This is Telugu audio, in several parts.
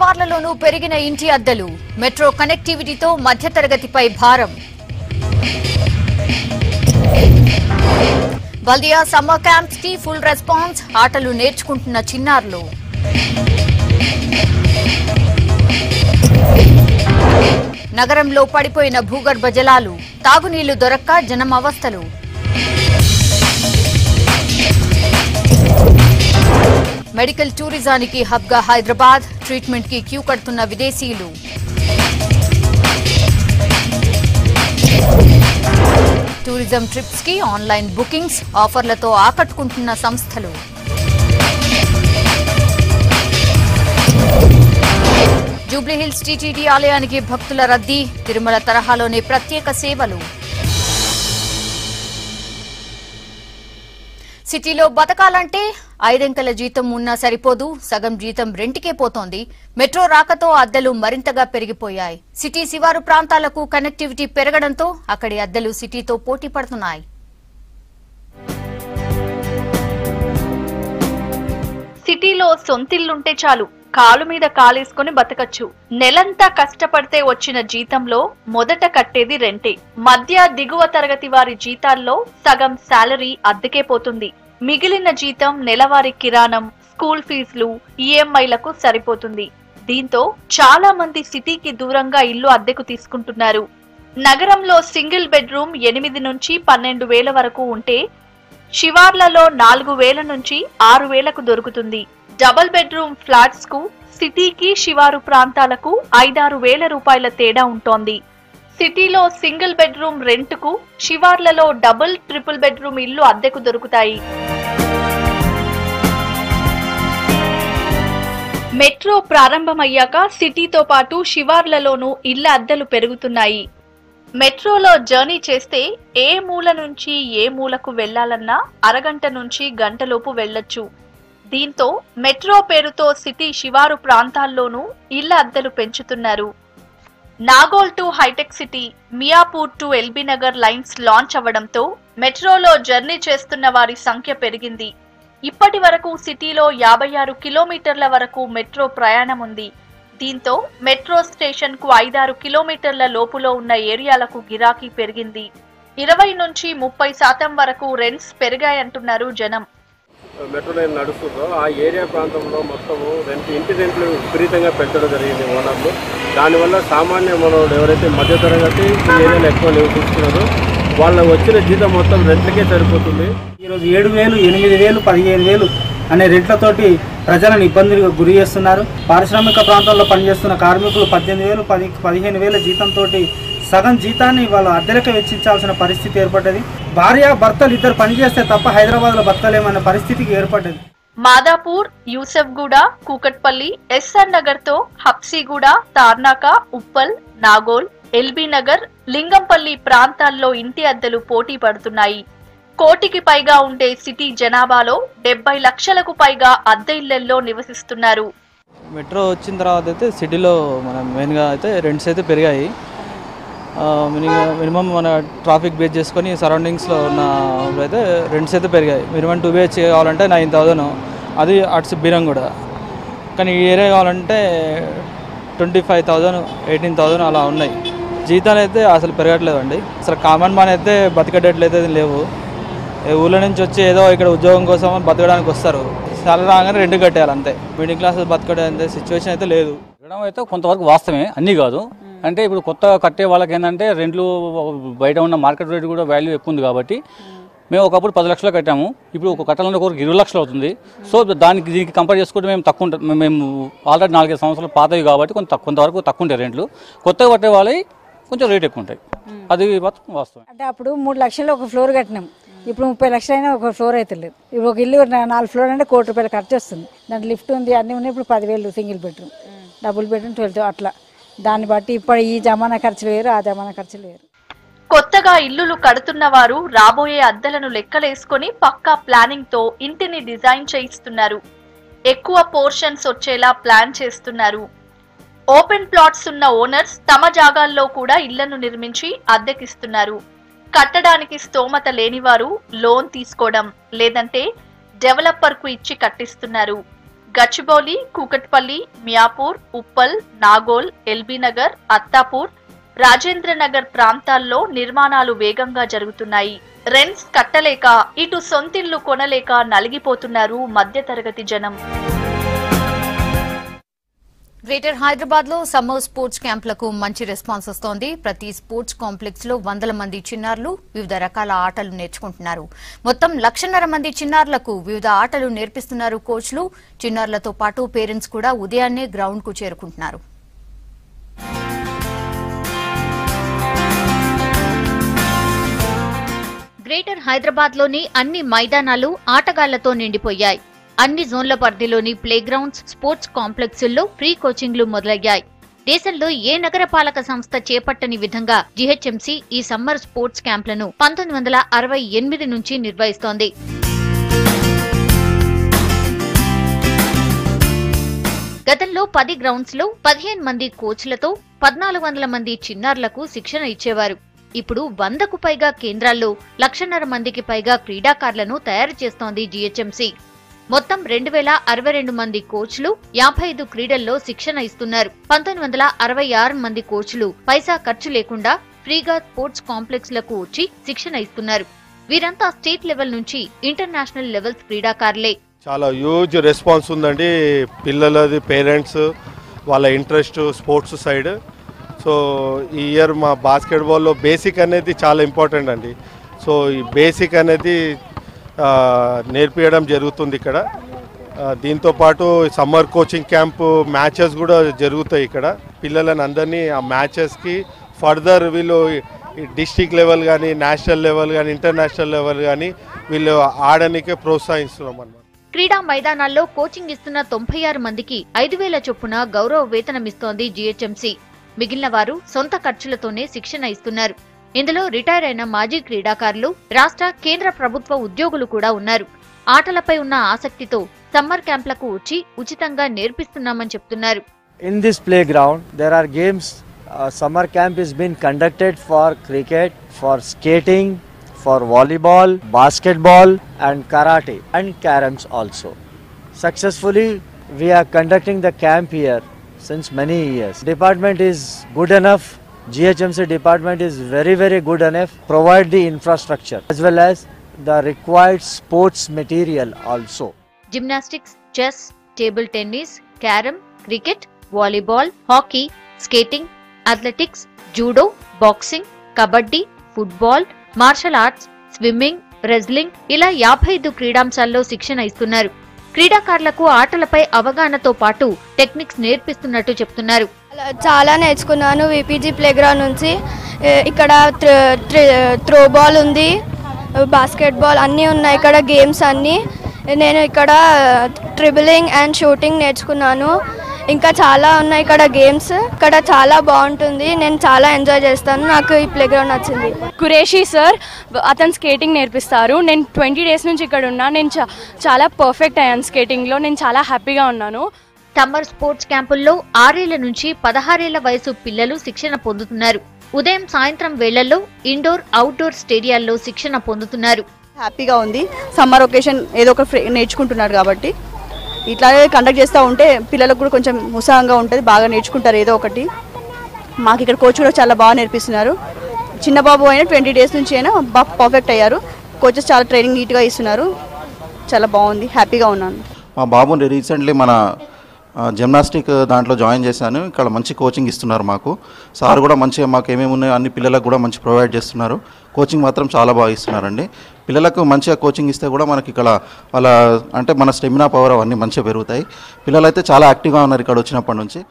శివార్లలోనూ పెరిగిన ఇంటి అద్దెలు మెట్రో కనెక్టివిటీతో మధ్యతరగతిపై భారం. బల్దియా సమ్మర్ క్యాంప్స్కి ఫుల్ రెస్పాన్స్ ఆటలు నేర్చుకుంటున్న చిన్నారులు. నగరంలో పడిపోయిన భూగర్భ జలాలు తాగునీళ్ళు దొరక్క జనం అవస్థలు మెడికల్ టూరిజానికి హబ్గా హైదరాబాద్. ట్రీట్మెంట్కి క్యూ కడుతున్న విదేశీయులు. టూరిజం ట్రిప్స్కి ఆన్లైన్ బుకింగ్స్ ఆఫర్లతో ఆకట్టుకుంటున్న సంస్థలు. జూబ్లీహిల్స్ టీటీడీ ఆలయానికి భక్తుల రద్దీ తిరుమల తరహాలోనే ప్రత్యేక సేవలు. సిటీలో బతకాలంటే ఐదెంకల జీతం ఉన్నా సరిపోదు సగం జీతం రెంటికే పోతోంది. మెట్రో రాకతో అద్దెలు మరింతగా పెరిగిపోయాయి. సిటీ శివారు ప్రాంతాలకు కనెక్టివిటీ పెరగడంతో అక్కడి అద్దెలు సిటీతో పోటీ పడుతున్నాయి. సిటీలో సొంతిల్లుంటే చాలు కాలు మీద కాలేసుకొని బతకచ్చు. నెలంతా కష్టపడితే వచ్చిన జీతంలో మొదట కట్టేది రెంటే. మధ్య దిగువ తరగతి వారి జీతాల్లో సగం శాలరీ అద్దెకే పోతుంది. మిగిలిన జీతం నెలవారీ కిరాణం స్కూల్ ఫీజులు ఈఎంఐలకు సరిపోతుంది. దీంతో చాలా మంది సిటీకి దూరంగా ఇల్లు అద్దెకు తీసుకుంటున్నారు. నగరంలో సింగిల్ బెడ్రూమ్ ఎనిమిది నుంచి పన్నెండు వేల వరకు ఉంటే శివార్లలో నాలుగు వేల నుంచి ఆరు వేలకు దొరుకుతుంది. డబుల్ బెడ్రూమ్ ఫ్లాట్స్కు సిటీకి శివారు ప్రాంతాలకు ఐదారు వేల రూపాయల తేడా ఉంటోంది. సిటీలో సింగిల్ బెడ్రూమ్ రెంట్కు శివార్లలో డబుల్ ట్రిపుల్ బెడ్రూమ్ ఇల్లు అద్దెకు దొరుకుతాయి. మెట్రో ప్రారంభమయ్యాక సిటీతో పాటు శివార్లలోనూ ఇళ్ళ అద్దెలు పెరుగుతున్నాయి. మెట్రోలో జర్నీ చేస్తే ఏ మూల నుంచి ఏ మూలకు వెళ్ళాలన్నా అరగంట నుంచి గంటలోపు వెళ్ళొచ్చు. దీంతో మెట్రో పేరుతో సిటీ శివారు ప్రాంతాల్లోనూ ఇళ్ళ అద్దెలు పెంచుతున్నారు. Nagole to Hitech City Miyapur to LB Nagar lines launch అవ్వడంతో మెట్రోలో జర్నీ చేస్తున్న వారి సంఖ్య పెరిగింది. ఇప్పటి వరకు సిటీలో యాభై ఆరు కిలోమీటర్ల వరకు మెట్రో ప్రయాణం ఉంది. దీంతో మెట్రో స్టేషన్కు ఐదారు కిలోమీటర్ల లోపులో ఉన్న ఏరియాలకు గిరాకీ పెరిగింది. ఇరవై నుంచి ముప్పై శాతం వరకు రెంట్స్ పెరిగాయంటున్నారు జనం. మెట్రో లైన్ నడుస్తుందో ఆ ఏరియా ప్రాంతంలో మొత్తము రెంట్ ఇంటి రెంట్లు విపరీతంగా పెంచడం జరిగింది ఓనర్లు. దానివల్ల సామాన్య మనోడు ఎవరైతే మధ్యతరగతి ఈ ఏరియాలో ఎక్కువ నివసిస్తున్నారో వాళ్ళ వచ్చిన జీతం మొత్తం రెంట్లకే సరిపోతుంది. ఈరోజు ఏడు వేలు ఎనిమిది వేలు పదిహేను వేలు అనే రేట్లతోటి ప్రజలను ఇబ్బందులకు గురి చేస్తున్నారు. పారిశ్రామిక ప్రాంతాల్లో పనిచేస్తున్న కార్మికులు పద్దెనిమిది వేలు పది పదిహేను వేల జీతంతో సగం జీతాన్ని వాళ్ళు అద్దెలకు వెచ్చించాల్సిన పరిస్థితి ఏర్పడ్డది. భార్య భర్తలు ఇద్దరు పనిచేస్తే తప్ప హైదరాబాద్లో బతకలేమన్న పరిస్థితికి ఏర్పడ్డది. మాదాపూర్ యూసఫ్గూడ కూకట్పల్లి ఎస్ఆర్ నగర్తో హప్సీగూడ తార్నాక ఉప్పల్ నాగోల్ ఎల్బీ నగర్ లింగంపల్లి ప్రాంతాల్లో ఇంటి అద్దెలు పోటీ పడుతున్నాయి. కోటికి పైగా ఉండే సిటీ జనాభాలో డెబ్బై లక్షలకు పైగా అద్దె ఇళ్ళల్లో నివసిస్తున్నారు. మెట్రో వచ్చిన తర్వాత అయితే సిటీలో మన మెయిన్గా అయితే రెంట్స్ అయితే పెరిగాయి. మినిమం మినిమం మన ట్రాఫిక్ బేస్ చేసుకొని సరౌండింగ్స్లో ఉన్న అయితే రెంట్స్ అయితే పెరిగాయి. మినిమం టూ బిహెచ్ కావాలంటే నైన్ థౌజండ్ అది అట్స్ బీరం కూడా. కానీ ఈ ఏరియా కావాలంటే twenty five thousand eighteen thousand అలా ఉన్నాయి. జీతాలు అయితే అసలు పెరగట్లేదండి. అసలు కామన్ మ్యాన్ అయితే బతికేటట్లు అయితే లేవు. ఏ ఊళ్ళో నుంచి వచ్చి ఏదో ఇక్కడ ఉద్యోగం కోసం బతకడానికి వస్తారు. సాలరీ రాగానే రెండు కట్టేయాలి అంతే. మిడిల్ క్లాస్ బతకడం అంతే సిచ్యువేషన్ అయితే లేదు. అయితే కొంతవరకు వాస్తవమే. అన్నీ కాదు. అంటే ఇప్పుడు కొత్త కట్టే వాళ్ళకి ఏంటంటే రెంట్లు బయట ఉన్న మార్కెట్ రేట్ కూడా వాల్యూ ఎక్కువ ఉంది కాబట్టి మేము ఒకప్పుడు పది లక్షలు కట్టాము. ఇప్పుడు ఒక కట్టాలంటే ఒకరికి ఇరవై లక్షలు అవుతుంది. సో దానికి దీనికి కంపేర్ చేసుకుంటే మేము తక్కువ ఉంటా- మేము ఆల్రెడీ నాలుగైదు సంవత్సరాలు పాతవి కాబట్టి కొంత కొంతవరకు తక్కువ ఉంటాయి రెంట్లు. కొత్తగా కట్టే వాళ్ళవి కొంచెం రేట్ ఎక్కువ ఉంటాయి. అది వాస్తవం. అంటే అప్పుడు మూడు లక్షలు ఒక ఫ్లోర్ కట్టినాం. ఇప్పుడు ముప్పై లక్షలు అయినా ఒక ఫ్లోర్ అయితే లేదు ఇప్పుడు ఒక ఇల్లు నాలుగు ఫ్లోర్ అంటే కోటి రూపాయలు ఖర్చు వస్తుంది. దాంట్లో లిఫ్ట్ ఉంది అన్నీ ఉన్నాయి. ఇప్పుడు పదివేలు single bedroom. Double bedroom twelve అట్లా. దాన్ని బట్టి ఇప్పుడు ఈ జమానా ఖర్చు వేరు ఆ జమానా ఖర్చు వేరు. కొత్తగా ఇల్లులు కడుతున్న వారు రాబోయే అద్దెలను లెక్కలేసుకొని పక్కా ప్లానింగ్తో ఇంటిని డిజైన్ చేయిస్తున్నారు. ఎక్కువ పోర్షన్స్ వచ్చేలా ప్లాన్ చేస్తున్నారు. ఓపెన్ ప్లాట్స్ ఉన్న ఓనర్స్ తమ జాగాల్లో కూడా ఇళ్ళను నిర్మించి అద్దెకిస్తున్నారు. కట్టడానికి స్తోమత లేనివారు లోన్ తీసుకోవడం లేదంటే డెవలపర్కు ఇచ్చి కట్టిస్తున్నారు. గచ్చిబౌలి కూకట్పల్లి మియాపూర్ ఉప్పల్ నాగోల్ ఎల్బీనగర్ అత్తాపూర్ రాజేంద్రనగర్ ప్రాంతాల్లో నిర్మాణాలు వేగంగా జరుగుతున్నాయి. రెంట్స్ కట్టలేక ఇటు సొంతిల్లు కొనలేక నలిగిపోతున్నారు మధ్యతరగతి జనం. గ్రేటర్ హైదరాబాద్లో సమ్మర్ స్పోర్ట్స్ క్యాంపులకు మంచి రెస్పాన్స్ వస్తోంది. ప్రతి స్పోర్ట్స్ కాంప్లెక్స్లో వందల మంది చిన్నారులు వివిధ రకాల ఆటలు నేర్చుకుంటున్నారు. మొత్తం లక్షన్నర మంది చిన్నారులకు వివిధ ఆటలు నేర్పిస్తున్నారు కోచ్లు. చిన్నారులతో పాటు పేరెంట్స్ కూడా ఉదయాన్నే గ్రౌండ్కు చేరుకుంటున్నారు. గ్రేటర్ హైదరాబాద్లోని అన్ని మైదానాలు ఆటగాళ్ళతో నిండిపోయాయి. అన్ని జోన్ల పరిధిలోని ప్లేగ్రౌండ్స్ స్పోర్ట్స్ కాంప్లెక్సుల్లో ఫ్రీ కోచింగ్లు మొదలయ్యాయి. దేశంలో ఏ నగరపాలక సంస్థ చేపట్టని విధంగా జీహెచ్ఎంసీ ఈ సమ్మర్ స్పోర్ట్స్ క్యాంప్లను పంతొమ్మిది వందల అరవై ఎనిమిది నుంచి నిర్వహిస్తోంది. గతంలో పది గ్రౌండ్స్లో పదిహేను మంది కోచ్లతో పద్నాలుగు వందల మంది చిన్నారులకు శిక్షణ ఇచ్చేవారు. ఇప్పుడు వందకు పైగా కేంద్రాల్లో లక్షన్నర మందికి పైగా క్రీడాకారులను తయారు చేస్తోంది జీహెచ్ఎంసీ. మొత్తం రెండు వేల అరవై రెండు మంది కోచ్లు యాభై ఐదు క్రీడల్లో శిక్షణ ఇస్తున్నారు. పంతొమ్మిది వందల అరవై ఆరు మంది కోచ్లు పైసా ఖర్చు లేకుండా ఫ్రీగా స్పోర్ట్స్ కాంప్లెక్స్లకు వచ్చి శిక్షణ ఇస్తున్నారు. వీరంతా స్టేట్ లెవెల్ నుంచి ఇంటర్నేషనల్ లెవెల్స్ క్రీడాకారులే. చాలా హ్యూజ్ రెస్పాన్స్ ఉందండి పిల్లలది పేరెంట్స్ వాళ్ళ ఇంట్రెస్ట్ స్పోర్ట్స్ సైడ్ సో ఈ ఇయర్ మా బాస్కెట్బాల్లో బేసిక్ అనేది చాలా ఇంపార్టెంట్ అండి. సో ఈ బేసిక్ అనేది నేర్పించడం జరుగుతుంది ఇక్కడ. దీంతోపాటు దీంతో పాటు సమ్మర్ కోచింగ్ క్యాంప్ మ్యాచెస్ కూడా జరుగుతాయి ఇక్కడ. పిల్లలని అందరినీ ఆ మ్యాచెస్కి ఫర్దర్ వీళ్ళు డిస్టిక్ లెవెల్ కానీ నేషనల్ లెవెల్ కానీ ఇంటర్నేషనల్ లెవెల్ కానీ వీళ్ళు ఆడనికే ప్రోత్సహిస్తున్నాం అన్నమాట. క్రీడా మైదానాల్లో కోచింగ్ ఇస్తున్న తొంభై ఆరు మందికి ఐదు వేల చొప్పున గౌరవ వేతనమిస్తోంది జీహెచ్ఎంసీ. మిగిలిన వారు సొంత ఖర్చులతోనే శిక్షణ ఇస్తున్నారు. ఇందులో రిటైర్ అయిన మాజీ క్రీడాకారులు రాష్ట్ర కేంద్ర ప్రభుత్వ ఉద్యోగులు కూడా ఉన్నారు. ఆటలపై ఉన్న ఆసక్తితో సమ్మర్ క్యాంప్లకు వచ్చి ఉచితంగా నేర్పిస్తున్నామని చెప్తున్నారు. In this playground there are games summer camp is been conducted for cricket for skating for volleyball basketball and karate and carroms also successfully we are conducting the camp year since many years department is good enough GHMC department is very very good enough. Provide the infrastructure as well as the required sports material also gymnastics chess table tennis carrom cricket volleyball hockey skating athletics judo boxing kabaddi football martial arts swimming wrestling ఇలా యాభై ఐదు క్రీడాంశాల్లో శిక్షణ ఇస్తున్నారు క్రీడాకారులకు ఆటలపై అవగాహనతో పాటు టెక్నిక్స్ నేర్పిస్తున్నట్టు చెప్తున్నారు చాలా నేర్చుకున్నాను విపీజీ ప్లేగ్రౌండ్ నుంచి. ఇక్కడ త్రో బాల్ ఉంది బాస్కెట్ బాల్ అన్నీ ఉన్నాయి ఇక్కడ గేమ్స్ అన్నీ. నేను ఇక్కడ ట్రిబులింగ్ అండ్ షూటింగ్ నేర్చుకున్నాను. ఇంకా చాలా ఉన్నాయి ఇక్కడ గేమ్స్. ఇక్కడ చాలా బాగుంటుంది. నేను చాలా ఎంజాయ్ చేస్తాను. నాకు ఈ ప్లేగ్రౌండ్ నచ్చింది. కురేషి సార్ అతను స్కేటింగ్ నేర్పిస్తారు. నేను ట్వంటీ డేస్ నుంచి ఇక్కడ ఉన్నా. నేను చాలా పర్ఫెక్ట్ అయ్యాను స్కేటింగ్లో. నేను చాలా హ్యాపీగా ఉన్నాను. సమ్మర్ స్పోర్ట్స్ క్యాంపుల్లో ఆరేళ్ళ నుంచి పదహారేళ్ళ వయసు పిల్లలు శిక్షణ పొందుతున్నారు. ఉదయం సాయంత్రం వేళల్లో ఇండోర్ అవుట్డోర్ స్టేడియాల్లో శిక్షణ పొందుతున్నారు. హ్యాపీగా ఉంది. సమ్మర్ ఒకేషన్ ఏదో ఒక నేర్చుకుంటున్నారు కాబట్టి. ఇట్లాగే కండక్ట్ చేస్తూ ఉంటే పిల్లలకు కూడా కొంచెం ఉత్సాహంగా ఉంటుంది బాగా నేర్చుకుంటారు ఏదో ఒకటి. మాకు ఇక్కడ కోచ్ కూడా చాలా బాగా నేర్పిస్తున్నారు. చిన్న బాబు అయినా ట్వంటీ డేస్ నుంచి అయినా బాగా పర్ఫెక్ట్ అయ్యారు. కోచెస్ చాలా ట్రైనింగ్ నీట్గా ఇస్తున్నారు. చాలా బాగుంది హ్యాపీగా ఉన్నాను. మా బాబుని రీసెంట్లీ మన జిమ్నాస్టిక్ దాంట్లో జాయిన్ చేశాను. ఇక్కడ మంచి కోచింగ్ ఇస్తున్నారు మాకు. సార్ కూడా మంచిగా మాకు ఏమేమి ఉన్నాయో అన్ని పిల్లలకు కూడా మంచి ప్రొవైడ్ చేస్తున్నారు. కోచింగ్ మాత్రం చాలా బాగా ఇస్తున్నారండి. పిల్లలకు మంచిగా కోచింగ్ ఇస్తే కూడా మనకి ఇక్కడ వాళ్ళ అంటే మన స్టెమినా పవర్ అవన్నీ మంచిగా పెరుగుతాయి. పిల్లలైతే చాలా యాక్టివ్గా ఉన్నారు ఇక్కడ వచ్చినప్పటి నుంచి.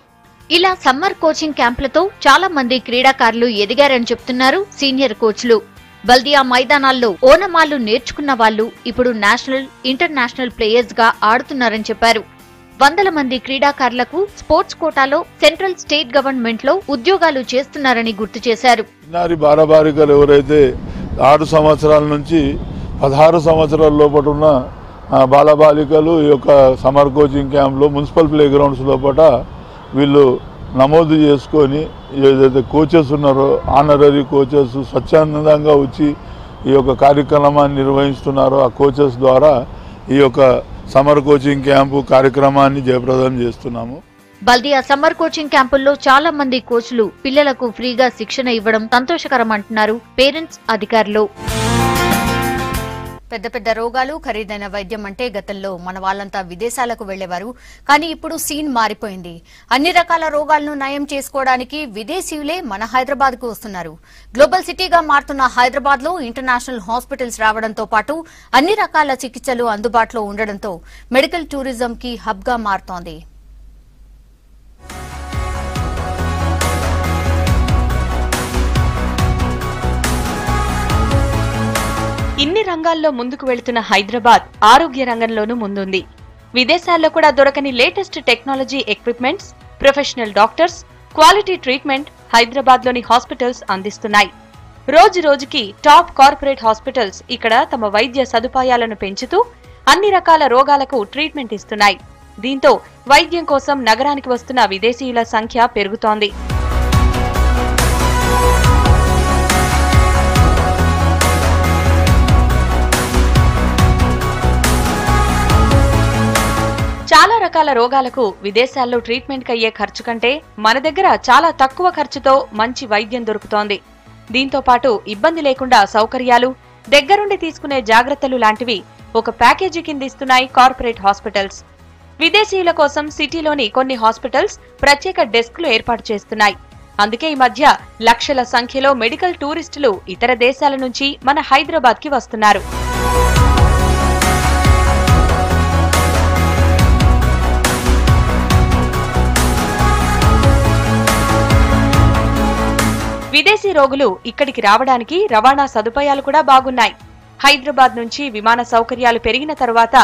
ఇలా సమ్మర్ కోచింగ్ క్యాంపులతో చాలా మంది క్రీడాకారులు ఎదిగారని చెప్తున్నారు సీనియర్ కోచ్లు బల్దియా మైదానాల్లో ఓనమాలు నేర్చుకున్న వాళ్ళు ఇప్పుడు నేషనల్ ఇంటర్నేషనల్ ప్లేయర్స్గా ఆడుతున్నారని చెప్పారు. వందల మంది క్రీడాకారులకు స్పోర్ట్స్ కోటాలో సెంట్రల్ స్టేట్ గవర్నమెంట్లో ఉద్యోగాలు చేస్తున్నారని గుర్తు చేశారు. చిన్నారి బాలబాలికలు ఎవరైతే ఆరు సంవత్సరాల నుంచి పదహారు సంవత్సరాల లోపల ఉన్న బాలబాలికలు ఈ యొక్క సమ్మర్ కోచింగ్ క్యాంప్లో మున్సిపల్ ప్లే గ్రౌండ్స్ లోపల వీళ్ళు నమోదు చేసుకొని ఏదైతే కోచెస్ ఉన్నారో ఆనరరీ కోచెస్ స్వచ్ఛందంగా వచ్చి ఈ యొక్క కార్యక్రమాన్ని నిర్వహిస్తున్నారో ఆ కోచెస్ ద్వారా ఈ యొక్క సమ్మర్ కోచింగ్ క్యాంపు కార్యక్రమాన్ని జయప్రదం చేస్తున్నాము. బల్దియా సమ్మర్ కోచింగ్ క్యాంపుల్లో చాలా మంది కోచ్లు పిల్లలకు ఫ్రీగా శిక్షణ ఇవ్వడం సంతోషకరం అంటున్నారు పేరెంట్స్ అధికారులు. పెద్ద పెద్ద రోగాలు ఖరీదైన వైద్యం అంటే గతంలో మన వాళ్ళంతా విదేశాలకు వెళ్ళేవారు కానీ ఇప్పుడు సీన్ మారిపోయింది. అన్ని రకాల రోగాలను నయం చేసుకోవడానికి విదేశీయులే మన హైదరాబాద్కు వస్తున్నారు. గ్లోబల్ సిటీగా మారుతున్న హైదరాబాద్లో ఇంటర్నేషనల్ హాస్పిటల్స్ రావడంతో పాటు అన్ని రకాల చికిత్సలు అందుబాటులో ఉండడంతో మెడికల్ టూరిజం కి హబ్గా మారుతోంది. ఇన్ని రంగాల్లో ముందుకు వెళుతున్న హైదరాబాద్ ఆరోగ్య రంగంలోనూ ముందుంది. విదేశాల్లో కూడా దొరకని latest technology equipments professional doctors quality treatment హైదరాబాద్లోని హాస్పిటల్స్ అందిస్తున్నాయి. రోజు రోజుకి టాప్ కార్పొరేట్ హాస్పిటల్స్ ఇక్కడ తమ వైద్య సదుపాయాలను పెంచుతూ అన్ని రకాల రోగాలకు ట్రీట్మెంట్ ఇస్తున్నాయి. దీంతో వైద్యం కోసం నగరానికి వస్తున్న విదేశీయుల సంఖ్య పెరుగుతోంది. చాలా రకాల రోగాలకు విదేశాల్లో ట్రీట్మెంట్ అయ్యే ఖర్చు కంటే మన దగ్గర చాలా తక్కువ ఖర్చుతో మంచి వైద్యం దొరుకుతోంది. దీంతో పాటు ఇబ్బంది లేకుండా సౌకర్యాలు దగ్గరుండి తీసుకునే జాగ్రత్తలు లాంటివి ఒక ప్యాకేజీ కింద ఇస్తున్నాయి కార్పొరేట్ హాస్పిటల్స్. విదేశీయుల కోసం సిటీలోని కొన్ని హాస్పిటల్స్ ప్రత్యేక డెస్క్లు ఏర్పాటు చేస్తున్నాయి. అందుకే ఈ మధ్య లక్షల సంఖ్యలో మెడికల్ టూరిస్టులు ఇతర దేశాల నుంచి మన హైదరాబాద్కి వస్తున్నారు. విదేశీ రోగులు ఇక్కడికి రావడానికి రవాణా సదుపాయాలు కూడా బాగున్నాయి. హైదరాబాద్ నుంచి విమాన సౌకర్యాలు పెరిగిన తర్వాత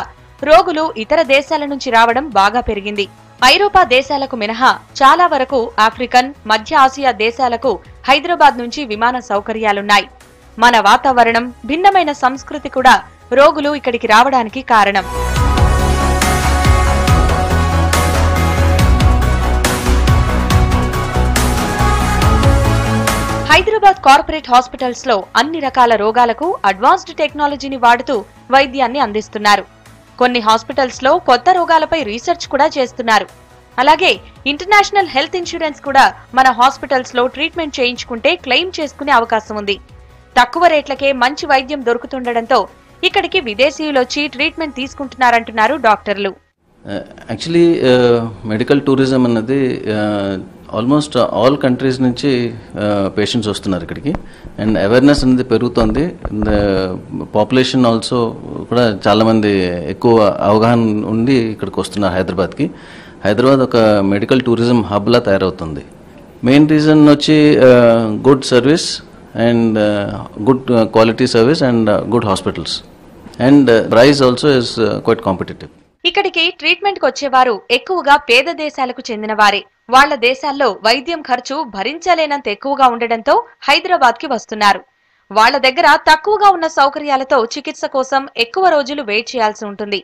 రోగులు ఇతర దేశాల నుంచి రావడం బాగా పెరిగింది. ఐరోపా దేశాలకు మినహా చాలా వరకు ఆఫ్రికన్ మధ్య ఆసియా దేశాలకు హైదరాబాద్ నుంచి విమాన సౌకర్యాలున్నాయి. మన వాతావరణం భిన్నమైన సంస్కృతి కూడా రోగులు ఇక్కడికి రావడానికి కారణం. హైదరాబాద్ కార్పొరేట్ హాస్పిటల్స్లో అన్ని రకాల రోగాలకు అడ్వాన్స్డ్ టెక్నాలజీని వాడుతూ వైద్యాన్ని అందిస్తున్నారు. కొన్ని హాస్పిటల్స్లో కొత్త రోగాలపై రీసెర్చ్ కూడా చేస్తున్నారు. అలాగే ఇంటర్నేషనల్ హెల్త్ ఇన్సూరెన్స్ కూడా మన హాస్పిటల్స్లో ట్రీట్మెంట్ చేయించుకుంటే క్లెయిమ్ చేసుకునే అవకాశం ఉంది. తక్కువ రేట్లకే మంచి వైద్యం దొరుకుతుండటంతో ఇక్కడికి విదేశీయులు వచ్చి ట్రీట్మెంట్ తీసుకుంటున్నారంటున్నారు డాక్టర్లు. యాక్చువల్లీ మెడికల్ టూరిజం అన్నది ఆల్మోస్ట్ ఆల్ కంట్రీస్ నుంచి uh, పేషెంట్స్ వస్తున్నారు ఇక్కడికి. అండ్ అవేర్నెస్ అనేది పెరుగుతుంది. పాపులేషన్ ఆల్సో కూడా చాలామంది ఎక్కువ అవగాహన ఉండి ఇక్కడికి వస్తున్నారు హైదరాబాద్కి. హైదరాబాద్ ఒక మెడికల్ టూరిజం హబ్లా తయారవుతుంది. మెయిన్ రీజన్ వచ్చి good service and good quality service and good hospitals and price also is quite competitive ఇక్కడికి ట్రీట్మెంట్కి వచ్చేవారు ఎక్కువగా పేద దేశాలకు చెందిన వారే. వాళ్ళ దేశాల్లో వైద్యం ఖర్చు భరించలేనంత ఎక్కువగా ఉండడంతో హైదరాబాద్కి వస్తున్నారు వాళ్ళ దగ్గర తక్కువగా ఉన్న సౌకర్యాలతో చికిత్స కోసం ఎక్కువ రోజులు వెయిట్ చేయాల్సి ఉంటుంది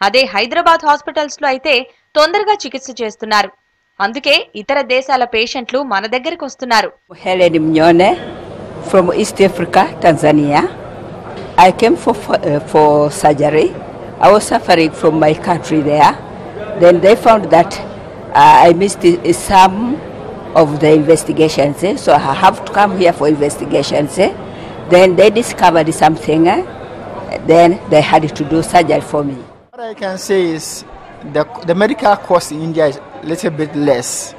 అదే హైదరాబాద్ హాస్పిటల్స్లో అయితే తొందరగా చికిత్స చేస్తున్నారు అందుకే ఇతర దేశాల పేషెంట్లు మన దగ్గరికి వస్తున్నారు from East Africa, Tanzania. I came for, uh, for surgery. I was suffering from my country there. Then they found that I missed uh, some of the investigations, eh, so I have to come here for investigations. eh. Then they discovered something. eh, Then they had to do surgery for me. What I can say is the, the medical cost in India is a little bit less.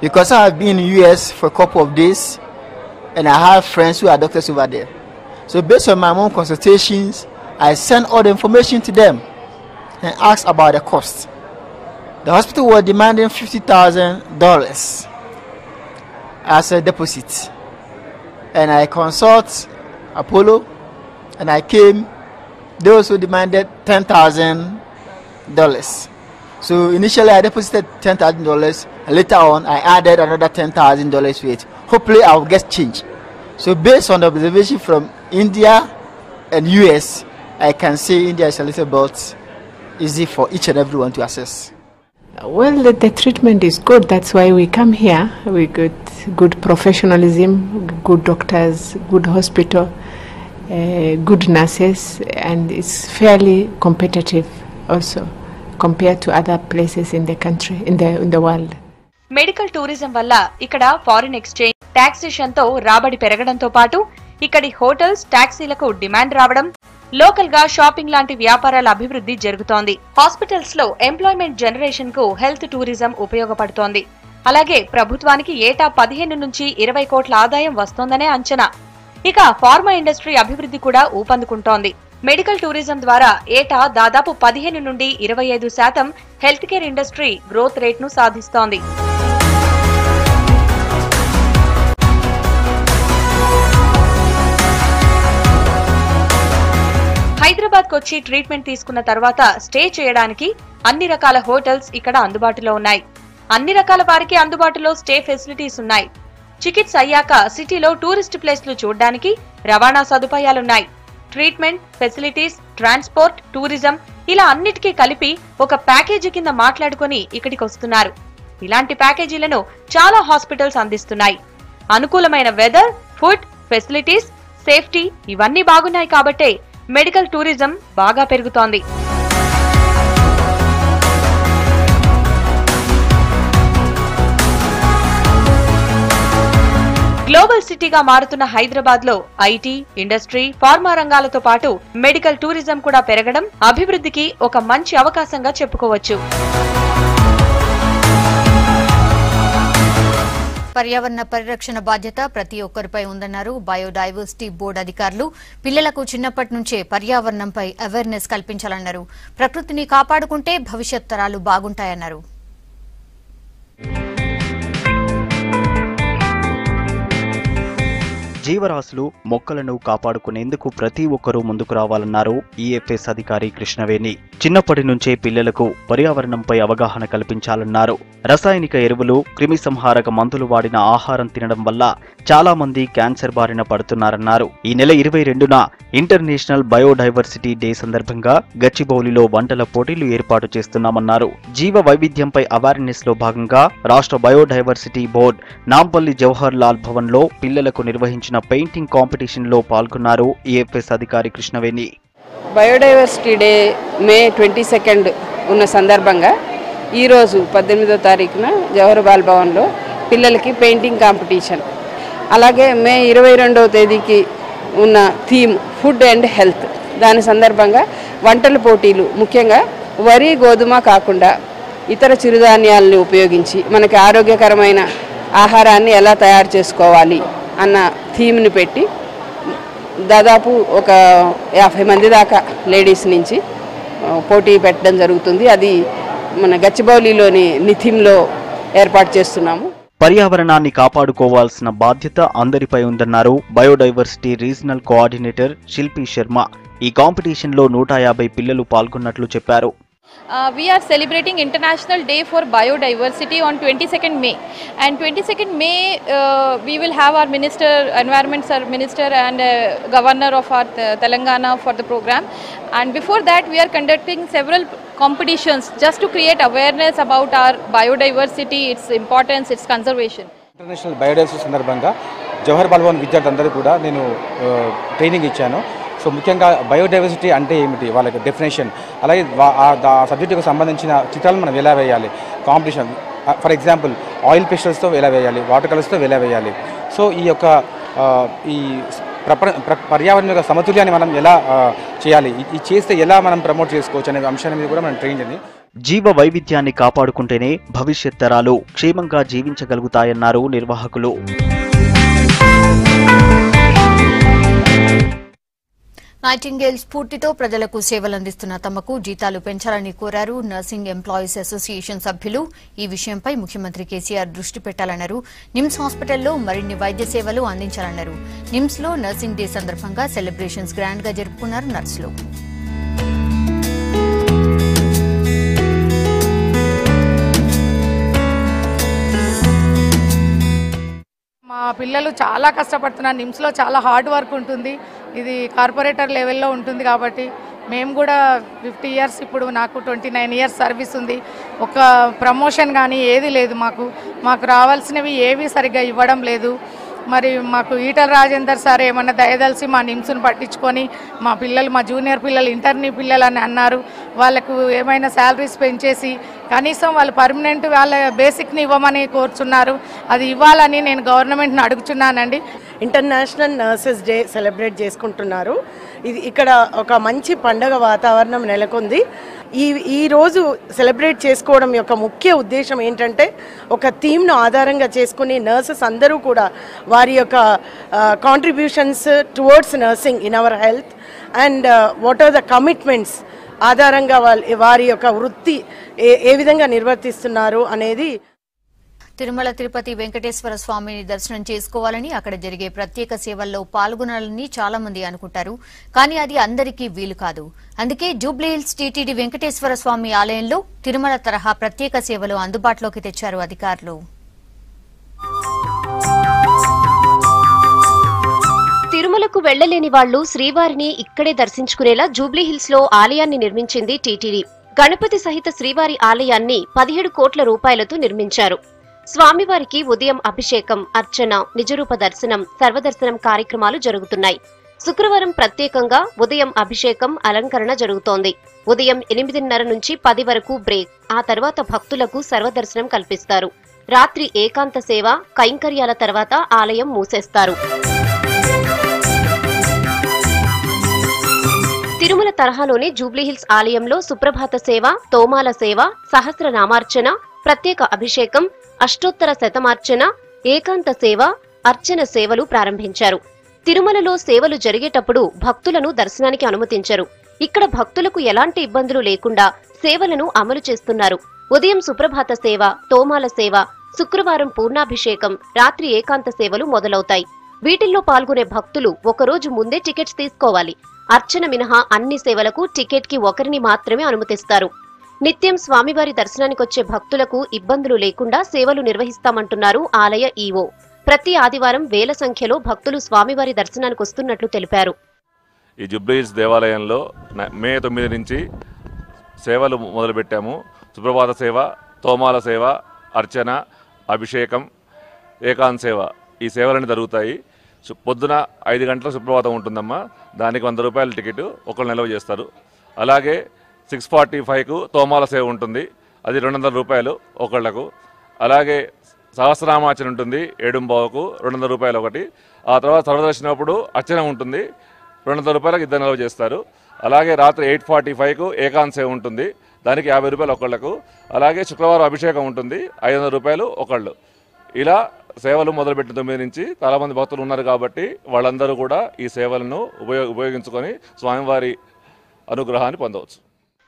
Because I have been in US for a couple of days and I have friends who are doctors over there. So based on my own consultations, I send all the information to them and ask about the cost. The hospital was demanding $50,000 as a deposit. And I consult Apollo and I came, they also demanded $10,000. So initially I deposited $10,000 and later on I added another $10,000 to it. Hopefully I will get change. So based on the observation from India and US, I can say India is a little bit easy for each and everyone to access. Well, the, the treatment is good. That's why we come here. We got good professionalism, good doctors, good hospital, uh, good nurses, and it's fairly competitive also compared to other places in the country, in the, in the world. Medical tourism వల్ల ఇక్కడ ఫారిన్ ఎక్స్చేంజ్ టాక్సేషన్తో రాబడి పెరగడంతో పాటు ఇక్కడి హోటల్స్ టాక్సీలకు డిమాండ్ రావడం లోకల్గా షాపింగ్ లాంటి వ్యాపారాల అభివృద్ధి జరుగుతోంది. హాస్పిటల్స్లో ఎంప్లాయ్మెంట్ జనరేషన్కు హెల్త్ టూరిజం ఉపయోగపడుతోంది. అలాగే ప్రభుత్వానికి ఏటా పదిహేను నుంచి ఇరవై కోట్ల ఆదాయం వస్తోందనే అంచనా. ఇక ఫార్మా ఇండస్ట్రీ అభివృద్ధి కూడా ఊపందుకుంటోంది. మెడికల్ టూరిజం ద్వారా ఏటా దాదాపు పదిహేను నుండి ఇరవై ఐదు శాతం హెల్త్ కేర్ ఇండస్ట్రీ గ్రోత్ రేట్ను సాధిస్తోంది. హైదరాబాద్ వచ్చి ట్రీట్మెంట్ తీసుకున్న తర్వాత స్టే చేయడానికి అన్ని రకాల హోటల్స్ ఇక్కడ అందుబాటులో ఉన్నాయి. అన్ని రకాల వారికి అందుబాటులో స్టే ఫెసిలిటీస్ ఉన్నాయి. చికిత్స అయ్యాక సిటీలో టూరిస్ట్ ప్లేస్లు చూడడానికి రవాణా సదుపాయాలున్నాయి. ట్రీట్మెంట్ ఫెసిలిటీస్ ట్రాన్స్పోర్ట్ టూరిజం ఇలా అన్నిటికీ కలిపి ఒక ప్యాకేజీ కింద మాట్లాడుకుని ఇక్కడికి వస్తున్నారు. ఇలాంటి ప్యాకేజీలను చాలా హాస్పిటల్స్ అందిస్తున్నాయి. అనుకూలమైన వెదర్ ఫుడ్ ఫెసిలిటీస్ సేఫ్టీ ఇవన్నీ బాగున్నాయి కాబట్టే మెడికల్ టూరిజం బాగా పెరుగుతోంది. గ్లోబల్ సిటీగా మారుతున్న హైదరాబాద్లో ఐటీ ఇండస్ట్రీ ఫార్మా రంగాలతో పాటు మెడికల్ టూరిజం కూడా పెరగడం అభివృద్ధికి ఒక మంచి అవకాశంగా చెప్పుకోవచ్చు. పర్యావరణ పరిరక్షణ బాధ్యత ప్రతి ఒక్కరిపై ఉందన్నారు. బయోడైవర్సిటీ బోర్డు అధికారులు పిల్లలకు చిన్నప్పటి నుంచే పర్యావరణంపై అవేర్నెస్ కల్పించాలన్నారు. ప్రకృతిని కాపాడుకుంటే భవిష్యత్ తరాలు బాగుంటాయన్నారు. జీవరాశులు మొక్కలను కాపాడుకునేందుకు ప్రతి ఒక్కరూ ముందుకు రావాలన్నారు ఈఎఫ్ఎస్ అధికారి కృష్ణవేణి. చిన్నప్పటి నుంచే పిల్లలకు పర్యావరణంపై అవగాహన కల్పించాలన్నారు. రసాయనిక ఎరువులు క్రిమి సంహారక మందులు వాడిన ఆహారం తినడం వల్ల చాలా మంది క్యాన్సర్ బారిన పడుతున్నారన్నారు. ఈ నెల ఇరవై రెండున ఇంటర్నేషనల్ బయోడైవర్సిటీ డే సందర్భంగా గచ్చిబౌలిలో వంటల పోటీలు ఏర్పాటు చేస్తున్నామన్నారు. జీవ వైవిధ్యంపై అవేర్నెస్లో భాగంగా రాష్ట్ర బయోడైవర్సిటీ బోర్డు నాంపల్లి జవహర్ లాల్ భవన్లో పిల్లలకు నిర్వహించిన పెయింటింగ్ కాంపిటీషన్లో పాల్గొన్నారు ఈఎఫ్ఎస్ అధికారి Krishnaveni. Biodiversity day May twenty second ఉన్న సందర్భంగా ఈరోజు పద్దెనిమిదో తారీఖున జవహర్ బాల్ భవన్లో పిల్లలకి పెయింటింగ్ కాంపిటీషన్. అలాగే మే ఇరవై రెండవ తేదీకి ఉన్న థీమ్ ఫుడ్ అండ్ హెల్త్. దాని సందర్భంగా వంటల పోటీలు ముఖ్యంగా వరి గోధుమ కాకుండా ఇతర చిరుధాన్యాలను ఉపయోగించి మనకి ఆరోగ్యకరమైన ఆహారాన్ని ఎలా తయారు చేసుకోవాలి అన్న థీమ్ని పెట్టి దాదాపు ఒక యాభై మంది దాకా లేడీస్ నుంచి పోటీ పెట్టడం జరుగుతుంది. అది మన గచ్చిబౌలిలోని నిథింలో ఏర్పాటు చేస్తున్నాము. పర్యావరణాన్ని కాపాడుకోవాల్సిన బాధ్యత అందరిపై ఉందన్నారు బయోడైవర్సిటీ రీజనల్ కోఆర్డినేటర్ శిల్పి శర్మ. ఈ కాంపిటీషన్లో నూట యాభై పిల్లలు పాల్గొన్నట్లు చెప్పారు. Uh, we are celebrating International Day for Biodiversity on 22nd May. And 22nd May, uh, we will have our Minister, Environment Sir Minister and uh, Governor of our Telangana for the program. And before that, we are conducting several competitions just to create awareness about our biodiversity, its importance, its conservation. International biodiversity సందర్భంగా జవహర్ బాల్భవన్ విద్యార్థులందరూ కూడా నేను ట్రైనింగ్ ఇచ్చాను సో ముఖ్యంగా బయోడైవర్సిటీ అంటే ఏమిటి? వాళ్ళకి డెఫినేషన్ అలాగే ఆ సబ్జెక్టుకు సంబంధించిన చిత్రాలు మనం ఎలా వేయాలి? కాంపిటీషన్ ఫర్ ఎగ్జాంపుల్ ఆయిల్ పిస్టల్స్తో ఎలా వేయాలి? వాటర్ కలర్స్తో ఎలా వేయాలి? సో ఈ యొక్క uh, ఈ ప్రప పర్యావరణ యొక్క సమతుల్యాన్ని మనం ఎలా uh, చేయాలి? ఈ చేస్తే ఎలా మనం ప్రమోట్ చేసుకోవచ్చు అనే అంశాన్ని మీద కూడా మనం ట్రైన్ చేయండి. జీవ వైవిధ్యాన్ని కాపాడుకుంటేనే భవిష్యత్ తరాలు క్షేమంగా జీవించగలుగుతాయన్నారు నిర్వాహకులు. నైటింగేల్ స్ఫూర్తితో ప్రజలకు సేవలందిస్తున్న తమకు జీతాలు పెంచాలని కోరారు నర్సింగ్ ఎంప్లాయీస్ అసోసియేషన్ సభ్యులు. ఈ విషయంపై ముఖ్యమంత్రి కేసీఆర్ దృష్టి పెట్టాలన్నారు. నిమ్స్ హాస్పిటల్లో మరిన్ని వైద్య సేవలు అందించాలన్నారు. నిమ్స్లో నర్సింగ్ డే సందర్భంగా సెలబ్రేషన్స్ గ్రాండ్గా జరుపుకున్నారు నర్సులు. మా పిల్లలు చాలా కష్టపడుతున్నారు. నిమ్స్లో చాలా హార్డ్ వర్క్ ఉంటుంది. ఇది కార్పొరేటర్ లెవెల్లో ఉంటుంది కాబట్టి మేము కూడా ఫిఫ్టీ ఇయర్స్ ఇప్పుడు నాకు ట్వంటీ నైన్ ఇయర్స్ సర్వీస్ ఉంది. ఒక ప్రమోషన్ కానీ ఏది లేదు మాకు. మాకు రావాల్సినవి ఏవి సరిగ్గా ఇవ్వడం లేదు. మరి మాకు ఈటల రాజేందర్ సార్ ఏమన్నా దయదలిసి మా నిమ్స్ను పట్టించుకొని మా పిల్లలు మా జూనియర్ పిల్లలు ఇంటర్నీ పిల్లలు అని అన్నారు. వాళ్ళకు ఏమైనా శాలరీస్ పెంచేసి కనీసం వాళ్ళు పర్మనెంట్ వాళ్ళ బేసిక్ని ఇవ్వమని కోరుచున్నారు. అది ఇవ్వాలని నేను గవర్నమెంట్ని అడుగుతున్నానండి ఇంటర్నేషనల్ నర్సెస్ డే సెలబ్రేట్ చేసుకుంటున్నారు. ఇది ఇక్కడ ఒక మంచి పండగ వాతావరణం నెలకొంది. ఈ ఈరోజు సెలబ్రేట్ చేసుకోవడం యొక్క ముఖ్య ఉద్దేశం ఏంటంటే ఒక థీమ్ను ఆధారంగా చేసుకుని నర్సెస్ అందరూ కూడా వారి యొక్క contributions towards nursing in our health and what are the commitments ఆధారంగా వాళ్ళ వారి యొక్క వృత్తి ఏ ఏ విధంగా నిర్వర్తిస్తున్నారు అనేది తిరుమల తిరుపతి వెంకటేశ్వర స్వామిని దర్శనం చేసుకోవాలని అక్కడ జరిగే ప్రత్యేక సేవల్లో పాల్గొనాలని చాలా మంది అనుకుంటారు. కానీ అది అందరికీ వీలు కాదు. అందుకే జూబ్లీహిల్స్ టీటీడీ వెంకటేశ్వర స్వామి ఆలయంలో తిరుమల తరహా ప్రత్యేక సేవలు అందుబాటులోకి తెచ్చారు అధికారులు. తిరుమలకు వెళ్ళలేని వాళ్ళు శ్రీవారిని ఇక్కడే దర్శించుకునేలా జూబ్లీహిల్స్లో ఆలయాన్ని నిర్మించింది టీటీడీ. గణపతి సహిత శ్రీవారి ఆలయాన్ని పదిహేడు కోట్ల రూపాయలతో నిర్మించారు. స్వామివారికి ఉదయం అభిషేకం అర్చన నిజరూప దర్శనం సర్వదర్శనం కార్యక్రమాలు జరుగుతున్నాయి. శుక్రవారం ప్రత్యేకంగా ఉదయం అభిషేకం అలంకరణ జరుగుతోంది. ఉదయం ఎనిమిదిన్నర నుంచి పది వరకు బ్రేక్ ఆ తర్వాత భక్తులకు సర్వదర్శనం కల్పిస్తారు. రాత్రి ఏకాంత సేవ కైంకర్యాల తర్వాత ఆలయం మూసేస్తారు. తిరుమల తరహాలోనే జూబ్లీహిల్స్ ఆలయంలో సుప్రభాత సేవ తోమాల సేవ సహస్ర నామార్చన ప్రత్యేక అభిషేకం అష్టోత్తర శతమార్చన ఏకాంత సేవ అర్చన సేవలు ప్రారంభించారు. తిరుమలలో సేవలు జరిగేటప్పుడు భక్తులను దర్శనానికి అనుమతించరు. ఇక్కడ భక్తులకు ఎలాంటి ఇబ్బందులు లేకుండా సేవలను అమలు చేస్తున్నారు. ఉదయం సుప్రభాత సేవ తోమాల సేవ శుక్రవారం పూర్ణాభిషేకం రాత్రి ఏకాంత సేవలు మొదలవుతాయి. వీటిల్లో పాల్గొనే భక్తులు ఒకరోజు ముందే టికెట్స్ తీసుకోవాలి. అర్చన మినహా అన్ని సేవలకు టికెట్కి ఒకరిని మాత్రమే అనుమతిస్తారు. నిత్యం స్వామివారి దర్శనానికొచ్చే భక్తులకు ఇబ్బందులు లేకుండా సేవలు నిర్వహిస్తామంటున్నారు ఆలయ ఈవో ప్రతి ఆదివారం వేల సంఖ్యలో భక్తులు స్వామివారి దర్శనానికి వస్తున్నట్లు తెలిపారు. ఈ జుబ్లీస్ దేవాలయంలో మే తొమ్మిది నుంచి సేవలు మొదలుపెట్టాము. సుప్రభాత సేవ తోమాల సేవ అర్చన అభిషేకం ఏకాంత్ సేవ ఈ సేవలన్నీ జరుగుతాయి. పొద్దున ఐదు గంటల సుప్రభాతం ఉంటుందమ్మా. దానికి వంద రూపాయల టికెట్ ఒకళ్ళు నిల్వ చేస్తారు. అలాగే సిక్స్ ఫార్టీ ఫైవ్కు తోమాల సేవ ఉంటుంది. అది రెండు వందల రూపాయలు ఒకళ్ళకు అలాగే సహస్రామాచన ఉంటుంది ఏడుంబావుకు రెండు వందల రూపాయలు ఒకటి. ఆ తర్వాత సర్వదర్శనప్పుడు అర్చన ఉంటుంది రెండు వందల రూపాయలకు ఇద్దరు నిల్వ చేస్తారు. అలాగే రాత్రి ఎయిట్ ఫార్టీ ఫైవ్కు ఏకాంత్ సేవ ఉంటుంది దానికి యాభై రూపాయలు ఒకళ్ళకు అలాగే శుక్రవారం అభిషేకం ఉంటుంది ఐదు వందల రూపాయలు ఒకళ్ళు. ఇలా సేవలు మొదలుపెట్టిన తొమ్మిది నుంచి చాలామంది భక్తులు ఉన్నారు కాబట్టి వాళ్ళందరూ కూడా ఈ సేవలను ఉపయోగ ఉపయోగించుకొని స్వామివారి అనుగ్రహాన్ని పొందవచ్చు.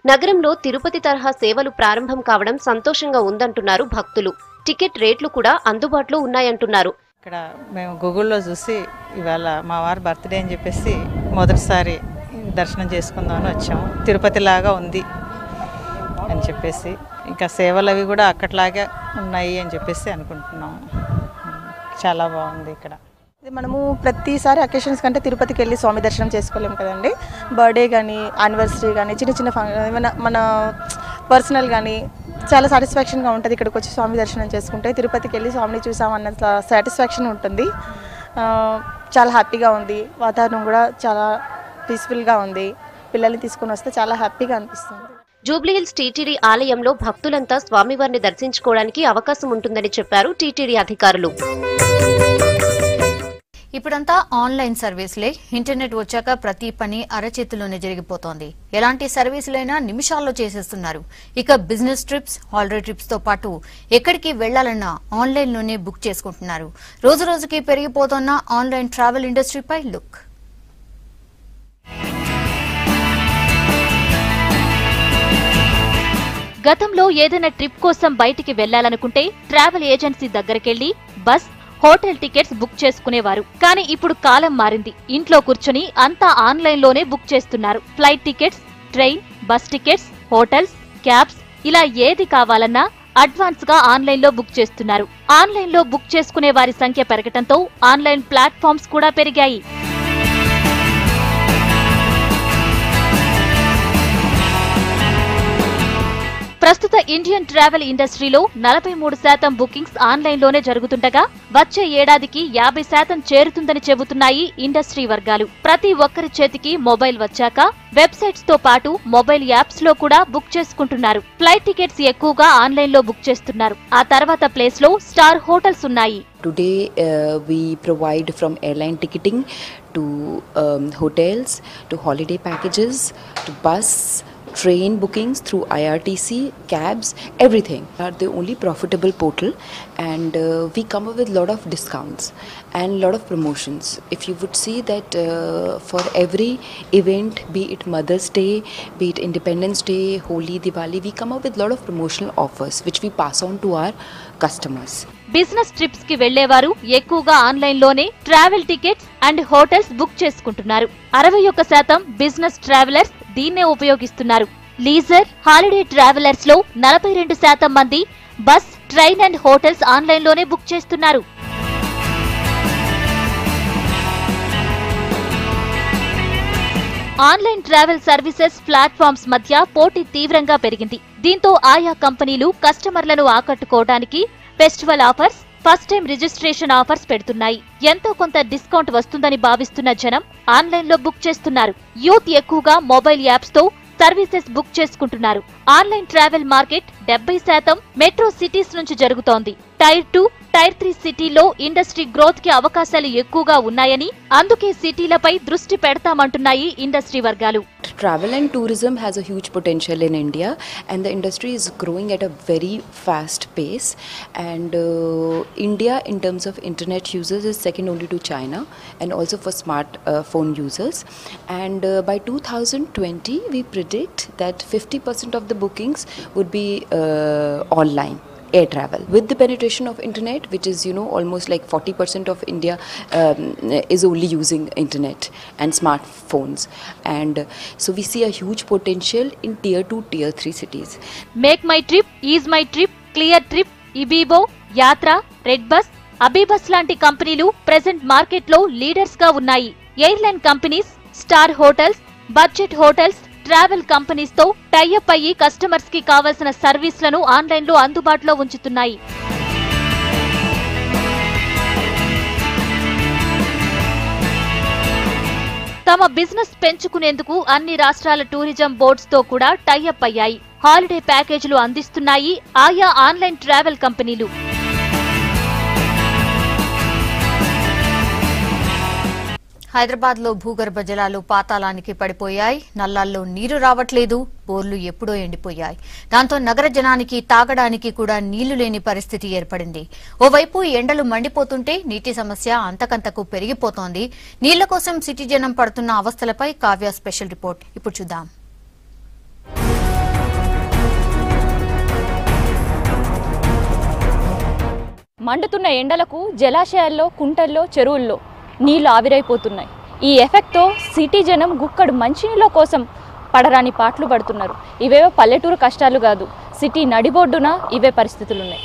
నగరంలో తిరుపతి తరహా సేవలు ప్రారంభం కావడం సంతోషంగా ఉందంటున్నారు భక్తులు. టికెట్ రేట్లు కూడా అందుబాటులో ఉన్నాయంటున్నారు. ఇక్కడ మేము గూగుల్లో చూసి ఇవాళ మా వారి బర్త్డే అని చెప్పేసి మొదటిసారి దర్శనం చేసుకుందామని వచ్చాము. తిరుపతి లాగా ఉంది అని చెప్పేసి ఇంకా సేవలు అవి కూడా అక్కట్లాగే ఉన్నాయి అని చెప్పేసి అనుకుంటున్నాము. చాలా బాగుంది ఇక్కడ. మనము ప్రతిసారి అకేషన్స్ కంటే తిరుపతికి వెళ్ళి స్వామి దర్శనం చేసుకోలేము కదండి. బర్త్డే కానీ యానివర్సరీ కానీ చిన్న చిన్న ఫంక్షన్ మన పర్సనల్ కానీ చాలా సాటిస్ఫాక్షన్గా ఉంటుంది ఇక్కడికి వచ్చి స్వామి దర్శనం చేసుకుంటే. తిరుపతికి వెళ్ళి స్వామిని చూసామన్న సాటిస్ఫాక్షన్ ఉంటుంది. ఆ, చాలా హ్యాపీగా ఉంది. వాతావరణం కూడా చాలా పీస్ఫుల్గా ఉంది. పిల్లల్ని తీసుకొని వస్తే చాలా హ్యాపీగా అనిపిస్తుంది. జూబ్లీహిల్స్ టీటీడీ ఆలయంలో భక్తులంతా స్వామివారిని దర్శించుకోవడానికి అవకాశం ఉంటుందని చెప్పారు టీటీడీ అధికారులు. ఇప్పుడంతా ఆన్లైన్ సర్వీసులే. ఇంటర్నెట్ వచ్చాక ప్రతి పని అరచేతిలోనే జరిగిపోతోంది. ఎలాంటి సర్వీసులైనా నిమిషాల్లో చేసేస్తున్నారు. ఇక బిజినెస్ ట్రిప్స్ హాలిడే ట్రిప్స్తో పాటు ఎక్కడికి వెళ్ళాలన్నా ఆన్లైన్లోనే బుక్ చేసుకుంటున్నారు. రోజు రోజుకి పెరిగిపోతున్న ఆన్లైన్ ట్రావెల్ ఇండస్ట్రీపై లుక్. గతంలో ఏదైనా ట్రిప్ కోసం బయటికి వెళ్ళాలనుకుంటే ట్రావెల్ ఏజెన్సీ దగ్గరకెళ్ళి బస్ హోటల్ టికెట్స్ బుక్ చేసుకునేవారు. కానీ ఇప్పుడు కాలం మారింది. ఇంట్లో కూర్చొని అంతా ఆన్లైన్లోనే బుక్ చేస్తున్నారు. Flight tickets train bus tickets hotels cabs ఇలా ఏది కావాలన్నా అడ్వాన్స్గా ఆన్లైన్లో బుక్ చేస్తున్నారు. ఆన్లైన్లో బుక్ చేసుకునే వారి సంఖ్య పెరగటంతో ఆన్లైన్ ప్లాట్ఫామ్స్ కూడా పెరిగాయి. ప్రస్తుత ఇండియన్ ట్రావెల్ ఇండస్ట్రీలో నలభై మూడు శాతం బుకింగ్స్ ఆన్లైన్లోనే జరుగుతుండగా వచ్చే ఏడాదికి యాభై శాతం చేరుతుందని చెబుతున్నాయి ఇండస్ట్రీ వర్గాలు. ప్రతి ఒక్కరి చేతికి మొబైల్ వచ్చాక వెబ్సైట్స్తో పాటు మొబైల్ యాప్స్లో కూడా బుక్ చేసుకుంటున్నారు. ఫ్లైట్ టికెట్స్ ఎక్కువగా ఆన్లైన్లో బుక్ చేస్తున్నారు. ఆ తర్వాత ప్లేస్లో స్టార్ హోటల్స్ ఉన్నాయి. Today, uh, we provide from airline ticketing to um, hotels, to holiday packages, to bus, train bookings through IRTC, cabs, everything. Are the only profitable portal, and uh, we come up with lot of discounts and lot of promotions. If you would see that uh, for every event, be it Mother's Day, be it Independence Day, Holi, Diwali, we come up with lot of promotional offers which we pass on to our customers. Business ట్రిప్స్కి వెళ్ళేవారు ఎక్కువగా ఆన్లైన్లోనే travel tickets and hotels book చేసుకుంటున్నారు. అరవై ఒక్క శాతం బిజినెస్ ట్రావెలర్స్ దీన్నే ఉపయోగిస్తున్నారు. లీజర్ హాలిడే ట్రావెలర్స్లో నలభై రెండు శాతం మంది బస్ ట్రైన్ అండ్ హోటల్స్ ఆన్లైన్లోనే బుక్ చేస్తున్నారు. ఆన్లైన్ ట్రావెల్ సర్వీసెస్ ప్లాట్ఫామ్స్ మధ్య పోటీ తీవ్రంగా పెరిగింది. దీంతో ఆయా కంపెనీలు కస్టమర్లను ఆకట్టుకోవడానికి festival offers first time registration offers పెడుతున్నాయి. ఎంతో కొంత డిస్కౌంట్ వస్తుందని భావిస్తున్న జనం ఆన్లైన్లో బుక్ చేస్తున్నారు. యూత్ ఎక్కువగా మొబైల్ యాప్స్తో సర్వీసెస్ బుక్ చేసుకుంటున్నారు. ఆన్లైన్ ట్రావెల్ మార్కెట్ డెబ్బై శాతం మెట్రో సిటీస్ నుంచి జరుగుతోంది. టైర్ టూ టైర్ త్రీ సిటీల్లో ఇండస్ట్రీ గ్రోత్కి అవకాశాలు ఎక్కువగా ఉన్నాయని అందుకే సిటీలపై దృష్టి పెడతామంటున్నాయి ఇండస్ట్రీ వర్గాలు. Travel and tourism has a huge potential in India and the industry is growing at a very fast pace and India in terms of internet users is second only to China and also for smart phone users and by two thousand twenty we predict that fifty percent of the bookings would be online air travel with the penetration of internet which is you know almost like 40% of india um, is only using internet and smartphones and uh, so we see a huge potential in tier 2 tier 3 cities Make my trip, ease my trip, clear trip, Ibibo, Yatra red bus AbhiBus లాంటి కంపెనీలు ప్రెసెంట్ మార్కెట్లో లీడర్స్గా ఉన్నాయి airline companies star hotels budget hotels travel కంపెనీస్తో tie up అయ్యి కస్టమర్స్కి కావలసిన సర్వీస్లను ఆన్లైన్లో అందుబాటులో ఉంచుతున్నాయి. తమ బిజినెస్ పెంచుకునేందుకు అన్ని రాష్ట్రాల టూరిజం బోర్డ్స్తో కూడా టైఅప్ అయ్యాయి. హాలిడే ప్యాకేజీలు అందిస్తున్నాయి. ఆయా ఆన్లైన్ ట్రావెల్ కంపెనీలు. హైదరాబాద్లో భూగర్భ జలాలు పాతాళానికి పడిపోయాయి. నల్లాల్లో నీరు రావట్లేదు. బోర్లు ఎప్పుడో ఎండిపోయాయి. దాంతో నగర జనానికి తాగడానికి కూడా నీళ్ళు లేని పరిస్థితి ఏర్పడింది. ఓవైపు ఎండలు మండిపోతుంటే నీటి సమస్య అంతకంతకు పెరిగిపోతోంది. నీళ్ళ కోసం సిటీ జనం పడుతున్న అవస్థలపై కావ్య స్పెషల్ రిపోర్ట్. ఇప్పుడు చూద్దాం. మండుతున్న ఎండలకు జలాశయాల్లో కుంటల్లో చెరువుల్లో నీళ్ళు ఆవిరైపోతున్నాయి. ఈ ఎఫెక్ట్తో సిటీ జనం గుక్కడు మంచినీళ్ళ కోసం పడరాని పాటలు పడుతున్నారు. ఇవేవో పల్లెటూరు కష్టాలు కాదు. సిటీ నడిబొడ్డున ఇవే పరిస్థితులున్నాయి.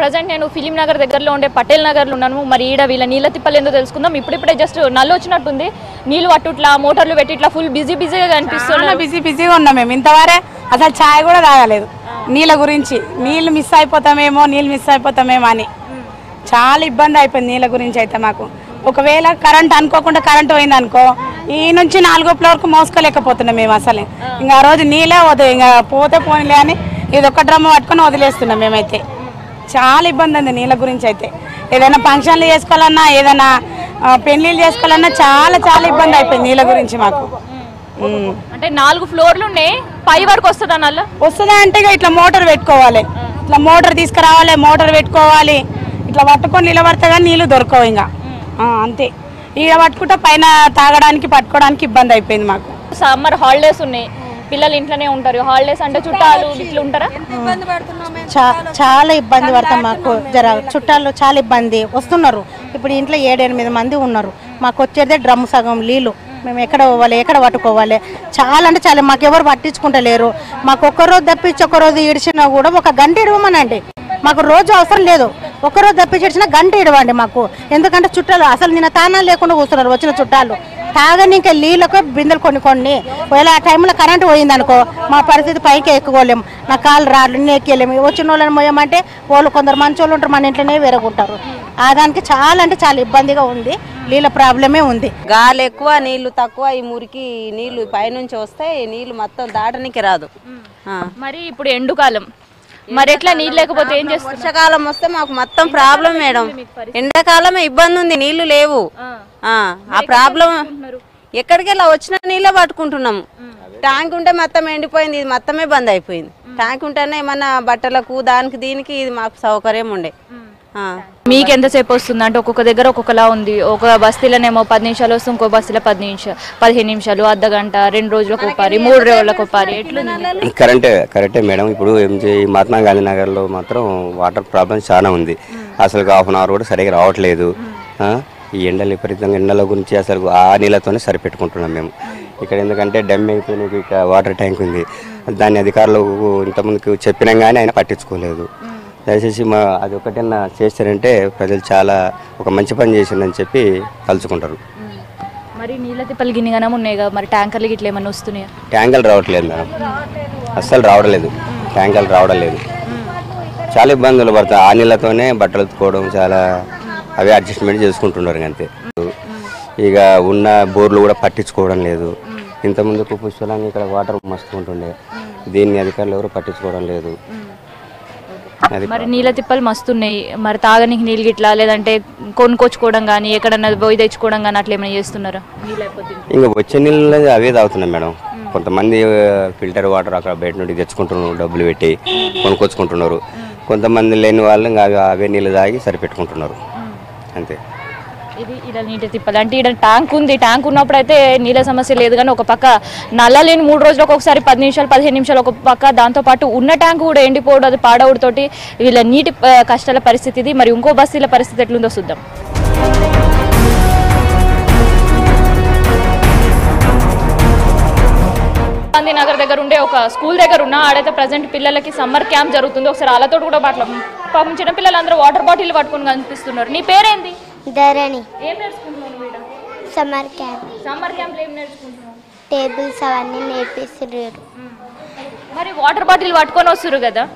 ప్రజెంట్ నేను ఫిలిం నగర్ దగ్గరలో ఉండే పటేల్ నగర్లో ఉన్నాను. మరి ఈడ వీళ్ళ నీళ్ళ తిప్పలు ఏందో తెలుసుకుందాం. ఇప్పుడిప్పుడే జస్ట్ నల్లు వచ్చినట్టుంది. నీళ్ళు అట్టు ఇట్లా మోటార్లు పెట్టి ఇట్లా ఫుల్ బిజీ బిజీగా చాలా కనిపిస్తున్నారు. బిజీ బిజీగా ఉన్నాం మేము. ఇంతవరే అసలు ఛాయ్ కూడా తాగలేదు. నీళ్ళ గురించి. నీళ్ళు మిస్ అయిపోతామేమో నీళ్ళు మిస్ అయిపోతామేమో అని. చాలా ఇబ్బంది అయిపోయింది నీళ్ళ గురించి అయితే మాకు. ఒకవేళ కరెంట్ అనుకోకుండా కరెంట్ పోయింది అనుకో ఈ నుంచి నాలుగో ఫ్లోర్కు మోసుకోలేకపోతున్నాం మేము అసలు. ఇంకా ఆ రోజు నీళ్ళే వదిలే ఇంకా పోతే పోనీలే అని ఇది ఒక డ్రమ్ పట్టుకొని వదిలేస్తున్నాం మేమైతే. చాలా ఇబ్బంది ఉంది నీళ్ళ గురించి అయితే. ఏదైనా ఫంక్షన్లు చేసుకోవాలన్నా ఏదైనా ఆ, పెళ్ళిళ్ళు చేసుకోవాలన్నా చాలా చాలా ఇబ్బంది అయిపోయింది నీళ్ళ గురించి మాకు. అంటే నాలుగు ఫ్లోర్లు ఉన్నాయి పై వరకు వస్తుందా నల్ల? వస్తుందా అంటే ఇక ఇట్లా మోటార్ పెట్టుకోవాలి. ఇట్లా మోటార్ తీసుకురావాలి మోటార్ పెట్టుకోవాలి. ఇట్లా పట్టుకొని నిలబడితే కానీ నీళ్ళు దొరకవు ఇంకా. ఆ, అంతే. ఈడ పట్టుకుంటే పైన తాగడానికి పట్టుకోవడానికి ఇబ్బంది అయిపోయింది మాకు. సమ్మర్ హాలిడేస్ ఉన్నాయి. పిల్లలు ఇంట్లోనే ఉంటారు. హాలిడేస్ అంటే చుట్టాలు ఇట్లా ఉంటారా? చాలా ఇబ్బంది పడతాం మాకు. జర చుట్టాలు చాలా ఇబ్బంది. వస్తున్నారు. ఇప్పుడు ఇంట్లో ఏడెనిమిది మంది ఉన్నారు. మాకు వచ్చేదే డ్రమ్ సగం నీళ్ళు మేము ఎక్కడ పోవాలి ఎక్కడ పట్టుకోవాలి? చాలా అంటే చాలా మాకు పట్టించుకుంటలేరు. మాకు ఒక్క రోజు తప్పించి ఒక్క రోజు ఇడిచినా కూడా ఒక గంట ఇడవమనండి మాకు రోజు అవసరం లేదు. ఒకరోజు తప్పించేసిన గంట ఇడవండి మాకు. ఎందుకంటే చుట్టాలు అసలు నిన్న తానాలు లేకుండా కూర్చున్నారు వచ్చిన చుట్టాలు. తాగని ఇంకా నీళ్ళకు బిందెలు కొన్ని కొన్ని. ఒకవేళ ఆ టైంలో కరెంట్ పోయింది అనుకో మా పరిస్థితి పైకి ఎక్కుకోలేము నా కాళ్ళు రాళ్ళు ఎక్కేలేము వచ్చిన వాళ్ళని మోయమంటే వాళ్ళు కొందరు మంచి వాళ్ళు ఉంటారు మన ఇంట్లోనే వేరకుంటారు ఆ దానికి చాలా అంటే చాలా ఇబ్బందిగా ఉంది. నీళ్ళ ప్రాబ్లమే ఉంది. గాలి ఎక్కువ నీళ్ళు తక్కువ ఈ మురికి నీళ్ళు పైనుంచి వస్తే ఈ నీళ్ళు మొత్తం దాటనికి రాదు. మరి ఇప్పుడు ఎండుకాలం. మరి ఎట్లా నీళ్ళు లేకపోతే ఏం చేస్తారు? వర్షాకాలం వస్తే మాకు మొత్తం ప్రాబ్లం మేడం. ఎండాకాలం ఇబ్బంది ఉంది నీళ్ళు లేవు. ఆ, ప్రాబ్లం ఎక్కడికి వెళ్ళా? వచ్చిన నీళ్ళే పట్టుకుంటున్నాము. ట్యాంక్ ఉంటే మొత్తం ఎండిపోయింది ఇది మొత్తమే బంద్ అయిపోయింది. ట్యాంక్ ఉంటేనే ఏమన్నా బట్టలకు దానికి దీనికి ఇది మాకు సౌకర్యం ఉండే. మీకు ఎంతసేపు వస్తుంది? అంటే ఒక్కొక్క దగ్గర ఒక్కొక్కలా ఉంది. ఒక బస్తీలోనేమో పది నిమిషాలు వస్తుంది ఇంకో బస్తీలో పది నిమిషాలు పదిహేను నిమిషాలు అర్ధ గంట రెండు రోజులకు ఒకపారి మూడు రోజులకు ఎట్లుంది? కరెంటే కరెక్టే మేడం. ఇప్పుడు ఎంజీ మహాత్మా గాంధీ నగర్లో మాత్రం వాటర్ ప్రాబ్లం చాలా ఉంది. అసలు హాఫ్ అన్ అవర్ కూడా సరిగా రావట్లేదు. ఆ, ఈ ఎండలు విపరీతంగా ఎండల గురించి అసలు ఆ నీళ్ళతోనే సరిపెట్టుకుంటున్నాం మేము. ఇక్కడ ఎందుకంటే డెమ్ అయిపోయిన వాటర్ ట్యాంక్ ఉంది. దాన్ని అధికారులు ఇంతకుముందుకు చెప్పినాం కానీ ఆయన పట్టించుకోలేదు. దయచేసి మా అది ఒకటన్నా చేస్తారంటే ప్రజలు చాలా ఒక మంచి పని చేసిందని చెప్పి తలుచుకుంటారు. మరి నీళ్ళ తిప్పలు గిన్నెగానే ఉన్నాయి కదా మరి ట్యాంకర్లు గిట్ల ఏమైనా వస్తున్నాయా? ట్యాంకర్లు రావట్లేదు మేడం. అస్సలు రావడలేదు. ట్యాంకర్లు రావడం లేదు చాలా ఇబ్బందులు పడతాయి. ఆ నీళ్ళతోనే బట్టలు ఉతుకోవడం చాలా అవే అడ్జస్ట్మెంట్ చేసుకుంటున్నారు అంతే. ఇక ఉన్న బోర్లు కూడా పట్టించుకోవడం లేదు. ఇంతకుముందుకు పుష్పలంగా ఇక్కడ వాటర్ మస్తు ఉంటుండే. దీన్ని అధికారులు ఎవరు పట్టించుకోవడం లేదు. మరి నీళ్ళ తిప్పలు మస్తున్నాయి. మరి తాగనికి నీళ్ళు గిట్లా లేదంటే కొనుక్కొచ్చుకోవడం కానీ ఎక్కడన్నా పోయి తెచ్చుకోవడం కానీ అట్లా ఏమైనా చేస్తున్నారా? ఇంకా వచ్చే నీళ్ళు అవే తాగుతున్నాం మేడం. కొంతమంది ఫిల్టర్ వాటర్ అక్కడ బయట నుండి తెచ్చుకుంటున్నారు డబ్బులు పెట్టి కొనుక్కొచ్చుకుంటున్నారు. కొంతమంది లేని వాళ్ళు ఇంకా అవే నీళ్ళు తాగి సరిపెట్టుకుంటున్నారు. అంతే. ఇది ఇలా నీటి తిప్పాలి. అంటే ఇక్కడ ట్యాంక్ ఉంది. ట్యాంక్ ఉన్నప్పుడు అయితే నీళ్ళ సమస్య లేదు. కానీ ఒక పక్క నల్ల లేని మూడు రోజులకు ఒకసారి పది నిమిషాలు పదిహేను నిమిషాలు ఒక పక్క దాంతో పాటు ఉన్న ట్యాంక్ కూడా ఎండిపోవడం అది పాడవడంతోటి వీళ్ళ నీటి కష్టాల పరిస్థితి ఇది. మరి ఇంకో బస్తీల పరిస్థితి ఎట్లుందో చూద్దాం. గాంధీ నగర్ దగ్గర ఉండే ఒక స్కూల్ దగ్గర ఉన్న ఆడైతే ప్రజెంట్ పిల్లలకి సమ్మర్ క్యాంప్ జరుగుతుంది. ఒకసారి వాళ్ళతో కూడా మాట్లా పాపం చిన్న పిల్లలందరూ వాటర్ బాటిల్ పట్టుకుని కనిపిస్తున్నారు. నీ పేరేంది? ధరణి. ఏం నేర్చుకుంటున్నావు నువ్వు ఈడ? Summer camp. సమ్మర్ క్యాంప్లో ఏం నేర్చుకుంటున్నావు? టేబుల్స్ అవన్నీ నేర్పిస్తున్నారు. మరి వాటర్ బాటిల్ పట్టుకొని వస్తురు కదా?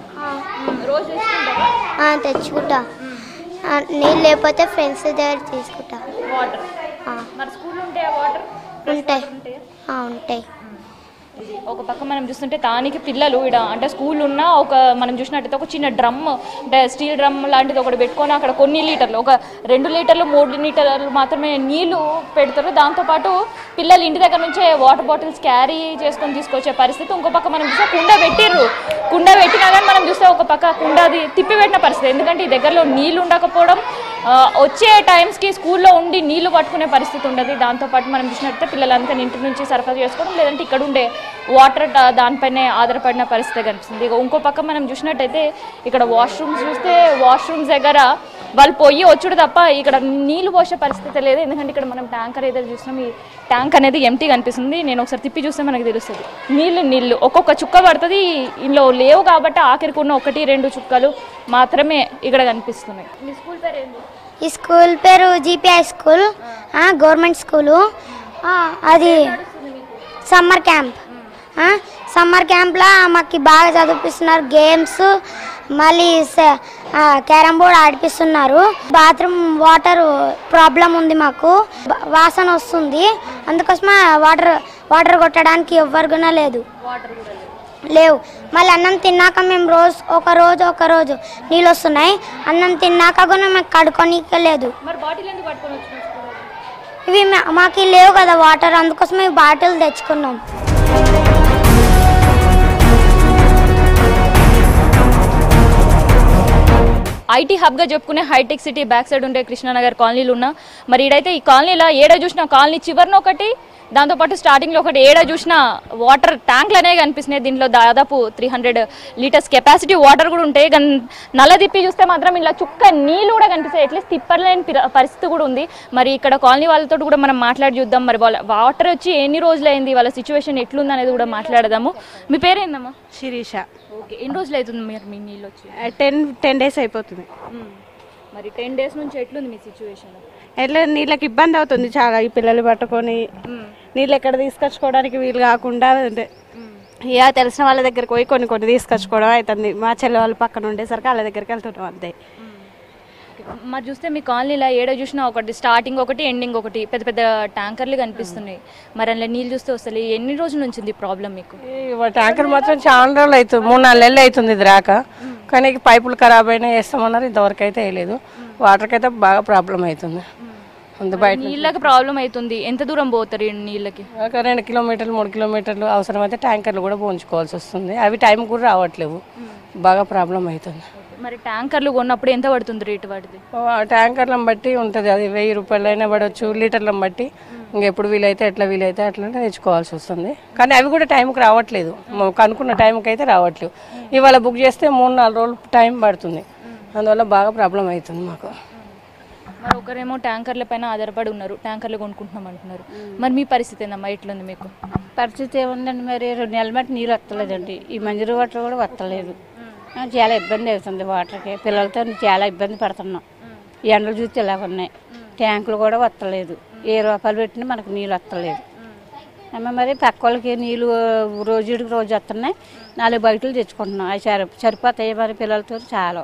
రోజు తెచ్చుకుంటావా ఆ, తెచ్చుకుంటా. ఆ, నీళ్ళు లేకపోతే ఫ్రెండ్స్ దగ్గర తీసుకుంటా. వాటర్. ఆ, మరి స్కూల్ ఉంటే వాటర్? ఉంటాయి. ఆ, ఉంటాయి. ఒక పక్క మనం చూస్తుంటే తానికి పిల్లలు ఇడ అంటే స్కూల్ ఉన్న ఒక మనం చూసినట్టయితే ఒక చిన్న డ్రమ్ అంటే స్టీల్ డ్రమ్ లాంటిది ఒకటి పెట్టుకొని అక్కడ కొన్ని లీటర్లు ఒక రెండు లీటర్లు మూడు లీటర్లు మాత్రమే నీళ్ళు పెడతారు. దాంతోపాటు పిల్లలు ఇంటి దగ్గర నుంచే వాటర్ బాటిల్స్ క్యారీ చేసుకొని తీసుకొచ్చే పరిస్థితి. ఇంకో పక్క మనం చూస్తే కుండ పెట్టిర్రు. కుండ పెట్టినా కానీ మనం చూస్తే ఒక పక్క కుండ అది తిప్పి పెట్టిన పరిస్థితి. ఎందుకంటే ఈ దగ్గరలో నీళ్ళు ఉండకపోవడం వచ్చే టైమ్స్కి స్కూల్లో ఉండి నీళ్ళు పట్టుకునే పరిస్థితి ఉండదు. దాంతోపాటు మనం చూసినట్టే పిల్లలంతా ఇంటి నుంచి సరఫరా చేసుకోవడం లేదంటే ఇక్కడ ఉండే వాటర్ దానిపైనే ఆధారపడిన పరిస్థితి కనిపిస్తుంది. ఇక ఇంకో పక్క మనం చూసినట్టయితే ఇక్కడ వాష్రూమ్స్ చూస్తే వాష్రూమ్స్ దగ్గర వాళ్ళు పొయ్యి వచ్చుడు తప్ప ఇక్కడ నీళ్ళు పోసే పరిస్థితి లేదు. ఎందుకంటే ఇక్కడ మనం ట్యాంకర్ ఏదైతే చూసినాం ఈ ట్యాంక్ అనేది ఎంటీ కనిపిస్తుంది. నేను ఒకసారి తిప్పి చూస్తే మనకి తెలుస్తుంది. నీళ్ళు నీళ్ళు. ఒక్కొక్క చుక్క పడుతుంది. ఇందులో లేవు కాబట్టి ఆఖరికి ఉన్న ఒకటి రెండు చుక్కలు మాత్రమే ఇక్కడ కనిపిస్తున్నాయి. మీ స్కూల్ పేరు ఏంటి ఈ స్కూల్ పేరు జీపీఐ స్కూల్. ఆ, గవర్నమెంట్ స్కూలు. ఆ, అది సమ్మర్ క్యాంప్. సమ్మర్ క్యాంప్లో మాకు బాగా చదివిపిస్తున్నారు. గేమ్స్ మళ్ళీ క్యారమ్ బోర్డ్ ఆడిపిస్తున్నారు. బాత్రూమ్ వాటర్ ప్రాబ్లం ఉంది మాకు. వాసన వస్తుంది. అందుకోసమే వాటర్ వాటర్ కొట్టడానికి ఎవ్వరు కూడా లేదు. లేవు. మళ్ళీ అన్నం తిన్నాక మేము రోజు ఒక రోజు ఒక రోజు నీళ్ళు వస్తున్నాయి. అన్నం తిన్నాక కూడా మేము కడుక్కోనీకే లేదు. ఇవి మాకు లేవు కదా వాటర్ అందుకోసం బాటిల్ తెచ్చుకున్నాం. ఐటీ హబ్గా చెప్పుకునే హైటెక్ సిటీ బ్యాక్ సైడ్ ఉండే కృష్ణానగర్ కాలనీలు ఉన్నా మరి ఇడైతే ఈ కాలనీలో ఏడ చూసినా కాలనీ చివరిన ఒకటి దాంతోపాటు స్టార్టింగ్లో ఒకటి ఏడ చూసినా వాటర్ ట్యాంక్లు అనేవి కనిపిస్తున్నాయి. దీంట్లో దాదాపు three hundred litres capacity water కూడా ఉంటాయి. కానీ నల్ల తిప్పి చూస్తే మాత్రం ఇలా చుక్క నీళ్ళు కూడా కనిపిస్తాయి. అట్లీస్ట్ తిప్పలేని పిర- పరిస్థితి కూడా ఉంది. మరి ఇక్కడ కాలనీ వాళ్ళతో కూడా మనం మాట్లాడి చూద్దాం. మరి వాళ్ళ వాటర్ వచ్చి ఎన్ని రోజులైంది? వాళ్ళ సిచ్యువేషన్ ఎట్లుంది అనేది కూడా మాట్లాడదాము. మీ పేరేందమ్మా? శిరీష. ఓకే ఎన్ని రోజులు అవుతుంది మీరు మీ నీళ్ళు వచ్చి? టెన్ టెన్ డేస్ అయిపోతుంది. మరి టెన్ డేస్ నుంచి ఎట్లుంది మీ సిచ్యువేషన్ ఎట్లా నీళ్ళకి ఇబ్బంది అవుతుంది చాలా. ఈ పిల్లలు పట్టుకొని నీళ్ళు ఎక్కడ తీసుకొచ్చుకోవడానికి వీలు కాకుండా అంటే ఇక తెలిసిన వాళ్ళ దగ్గరికి పోయి కొన్ని కొన్ని తీసుకొచ్చుకోవడం అవుతుంది. మా చెల్లె వాళ్ళ పక్కన ఉండేసరికి వాళ్ళ దగ్గరికి వెళ్తున్నాం అంతే. మరి చూస్తే మీ కాలనీలో ఏడో చూసినా ఒకటి స్టార్టింగ్ ఒకటి ఎండింగ్ ఒకటి పెద్ద పెద్ద ట్యాంకర్లు కనిపిస్తున్నాయి. మరి అందులో నీళ్ళు చూస్తే వస్తలే ఎన్ని రోజుల నుంచి ఉంది ప్రాబ్లం మీకు? ట్యాంకర్ మాత్రం చాలా రోజులు అవుతుంది మూడు నాలుగు నెలలు అవుతుంది ఇది రాక. కానీ పైపులు ఖరాబ్ అయినా వేస్తామన్నారు ఇంతవరకు అయితే వేయలేదు. వాటర్కి అయితే బాగా ప్రాబ్లం అవుతుంది. నీళ్ళకి ప్రాబ్లం అవుతుంది. ఎంత దూరం పోతారు నీళ్ళకి? ఒక రెండు కిలోమీటర్లు మూడు కిలోమీటర్లు అవసరమైతే ట్యాంకర్లు కూడా పోంచుకోవాల్సి వస్తుంది. అవి టైం కూడా రావట్లేవు. బాగా ప్రాబ్లం అవుతుంది. మరి ట్యాంకర్లు కొన్నప్పుడు ఎంత పడుతుంది రేటు వాటిది? ట్యాంకర్లను బట్టి ఉంటుంది. అది వెయ్యి రూపాయలు అయినా పడవచ్చు లీటర్లను బట్టి. ఇంకెప్పుడు వీలైతే ఎట్లా వీలైతే అట్లా తెచ్చుకోవాల్సి వస్తుంది. కానీ అవి కూడా టైంకి రావట్లేదు. మాకు అనుకున్న టైంకి అయితే రావట్లేదు ఇవాళ బుక్ చేస్తే మూడు నాలుగు రోజులు టైం పడుతుంది. అందువల్ల బాగా ప్రాబ్లం అవుతుంది మాకు. మరి ఒకరేమో ట్యాంకర్ల పైన ఆధారపడి ఉన్నారు. ట్యాంకర్లు కొనుక్కుంటున్నాం అంటున్నారు. మరి మీ పరిస్థితి ఏందమ్మా? ఎట్లుంది మీకు? పరిస్థితి ఏముందండి మరి? రెండు నెలల మట్టి నీళ్ళు వస్తలేదండి. ఈ మంజూరు వాటర్ కూడా వస్తలేదు. చాలా ఇబ్బంది అవుతుంది వాటర్కి. పిల్లలతో చాలా ఇబ్బంది పడుతున్నాం. ఎండలు చూస్తే ఇలా ఉన్నాయి. ట్యాంకులు కూడా వస్తలేదు. ఏ రూపాయలు పెట్టినా మనకు నీళ్ళు వస్తలేదు. అమ్మ మరి పక్క వాళ్ళకి నీళ్ళు రోజుడికి రోజు వస్తున్నాయి. నాలుగు బయటలు తెచ్చుకుంటున్నాం. అవి సరి సరిపోతాయి మరి పిల్లలతో చాలా.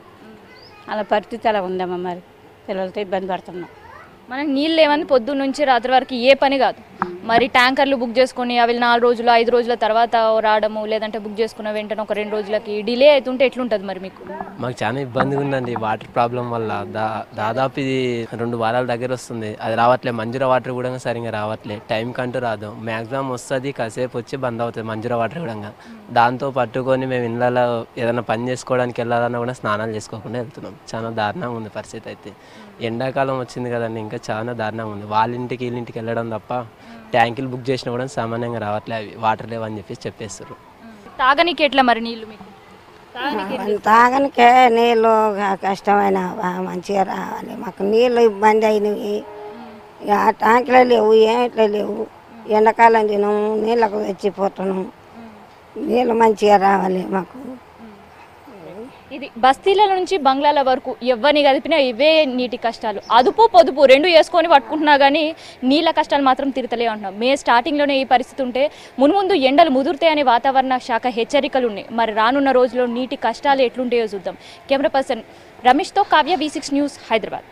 అలా పరిస్థితి అలా ఉందమ్మ మరి. పిల్లలతో ఇబ్బంది పడుతున్నాం. మనకు నీళ్ళు లేవని పొద్దున్న నుంచి రాత్రి వరకు ఏ పని కాదు. మరి ట్యాంకర్లు బుక్ చేసుకొని అవి నాలుగు రోజులు ఐదు రోజుల తర్వాత రావడము లేదంటే బుక్ చేసుకున్న వెంటనే ఒక రెండు రోజులకి డిలే అవుతుంటే ఎట్లుంటుంది మరి మీకు? మాకు చాలా ఇబ్బందిగా ఉందండి. వాటర్ ప్రాబ్లం వల్ల దా దాదాపు ఇది రెండు వారాల దగ్గర వస్తుంది. అది రావట్లే మంజుర వాటర్ కూడా సరిగా రావట్లే. టైం కంటూ రాదు. మ్యాక్సిమం వస్తుంది కాసేపు వచ్చి బంద్ అవుతుంది మంజూర వాటర్ కూడా. దాంతో పట్టుకొని మేము ఇళ్ళలో ఏదైనా పని చేసుకోవడానికి వెళ్ళాలన్నా కూడా స్నానాలు చేసుకోకుండా వెళ్తున్నాం. చాలా దారుణంగా ఉంది పరిస్థితి అయితే. ఎండాకాలం వచ్చింది కదండి ఇంకా చాలా దారుణంగా ఉంది. వాళ్ళ ఇంటికి వీళ్ళ ఇంటికి వెళ్ళడం తప్ప ట్యాంకులు బుక్ చేసినా కూడా సామాన్యంగా రావట్లే అవి వాటర్ లేవని చెప్పేసి చెప్పేస్తారు తాగనీకి ఎట్లా మరి నీళ్ళు మీకు? తాగనికే నీళ్ళు కష్టమైన మంచిగా రావాలి. మాకు నీళ్ళు ఇబ్బంది అయినవి. ఇక ఆ ట్యాంకులు లేవు ఏమిట్లా లేవు. ఎండాకాలం తినము నీళ్ళకు తెచ్చిపోతున్నాం. నీళ్ళు మంచిగా రావాలి మాకు. ఇది బస్తీల నుంచి బంగ్లాల వరకు ఎవరిని గదిపినా ఇవే నీటి కష్టాలు. అదుపు పొదుపు రెండు వేసుకొని పట్టుకుంటున్నా కానీ నీళ్ళ కష్టాలు మాత్రం తీరతలే ఉంటున్నాం మే స్టార్టింగ్లోనే ఈ పరిస్థితి ఉంటే మున్ముందు ఎండలు ముదురుతాయనే వాతావరణ శాఖ హెచ్చరికలు ఉన్నాయి. మరి రానున్న రోజుల్లో నీటి కష్టాలు ఎట్లుంటాయో చూద్దాం. Camera person రమేష్తో Kavya V six news Hyderabad.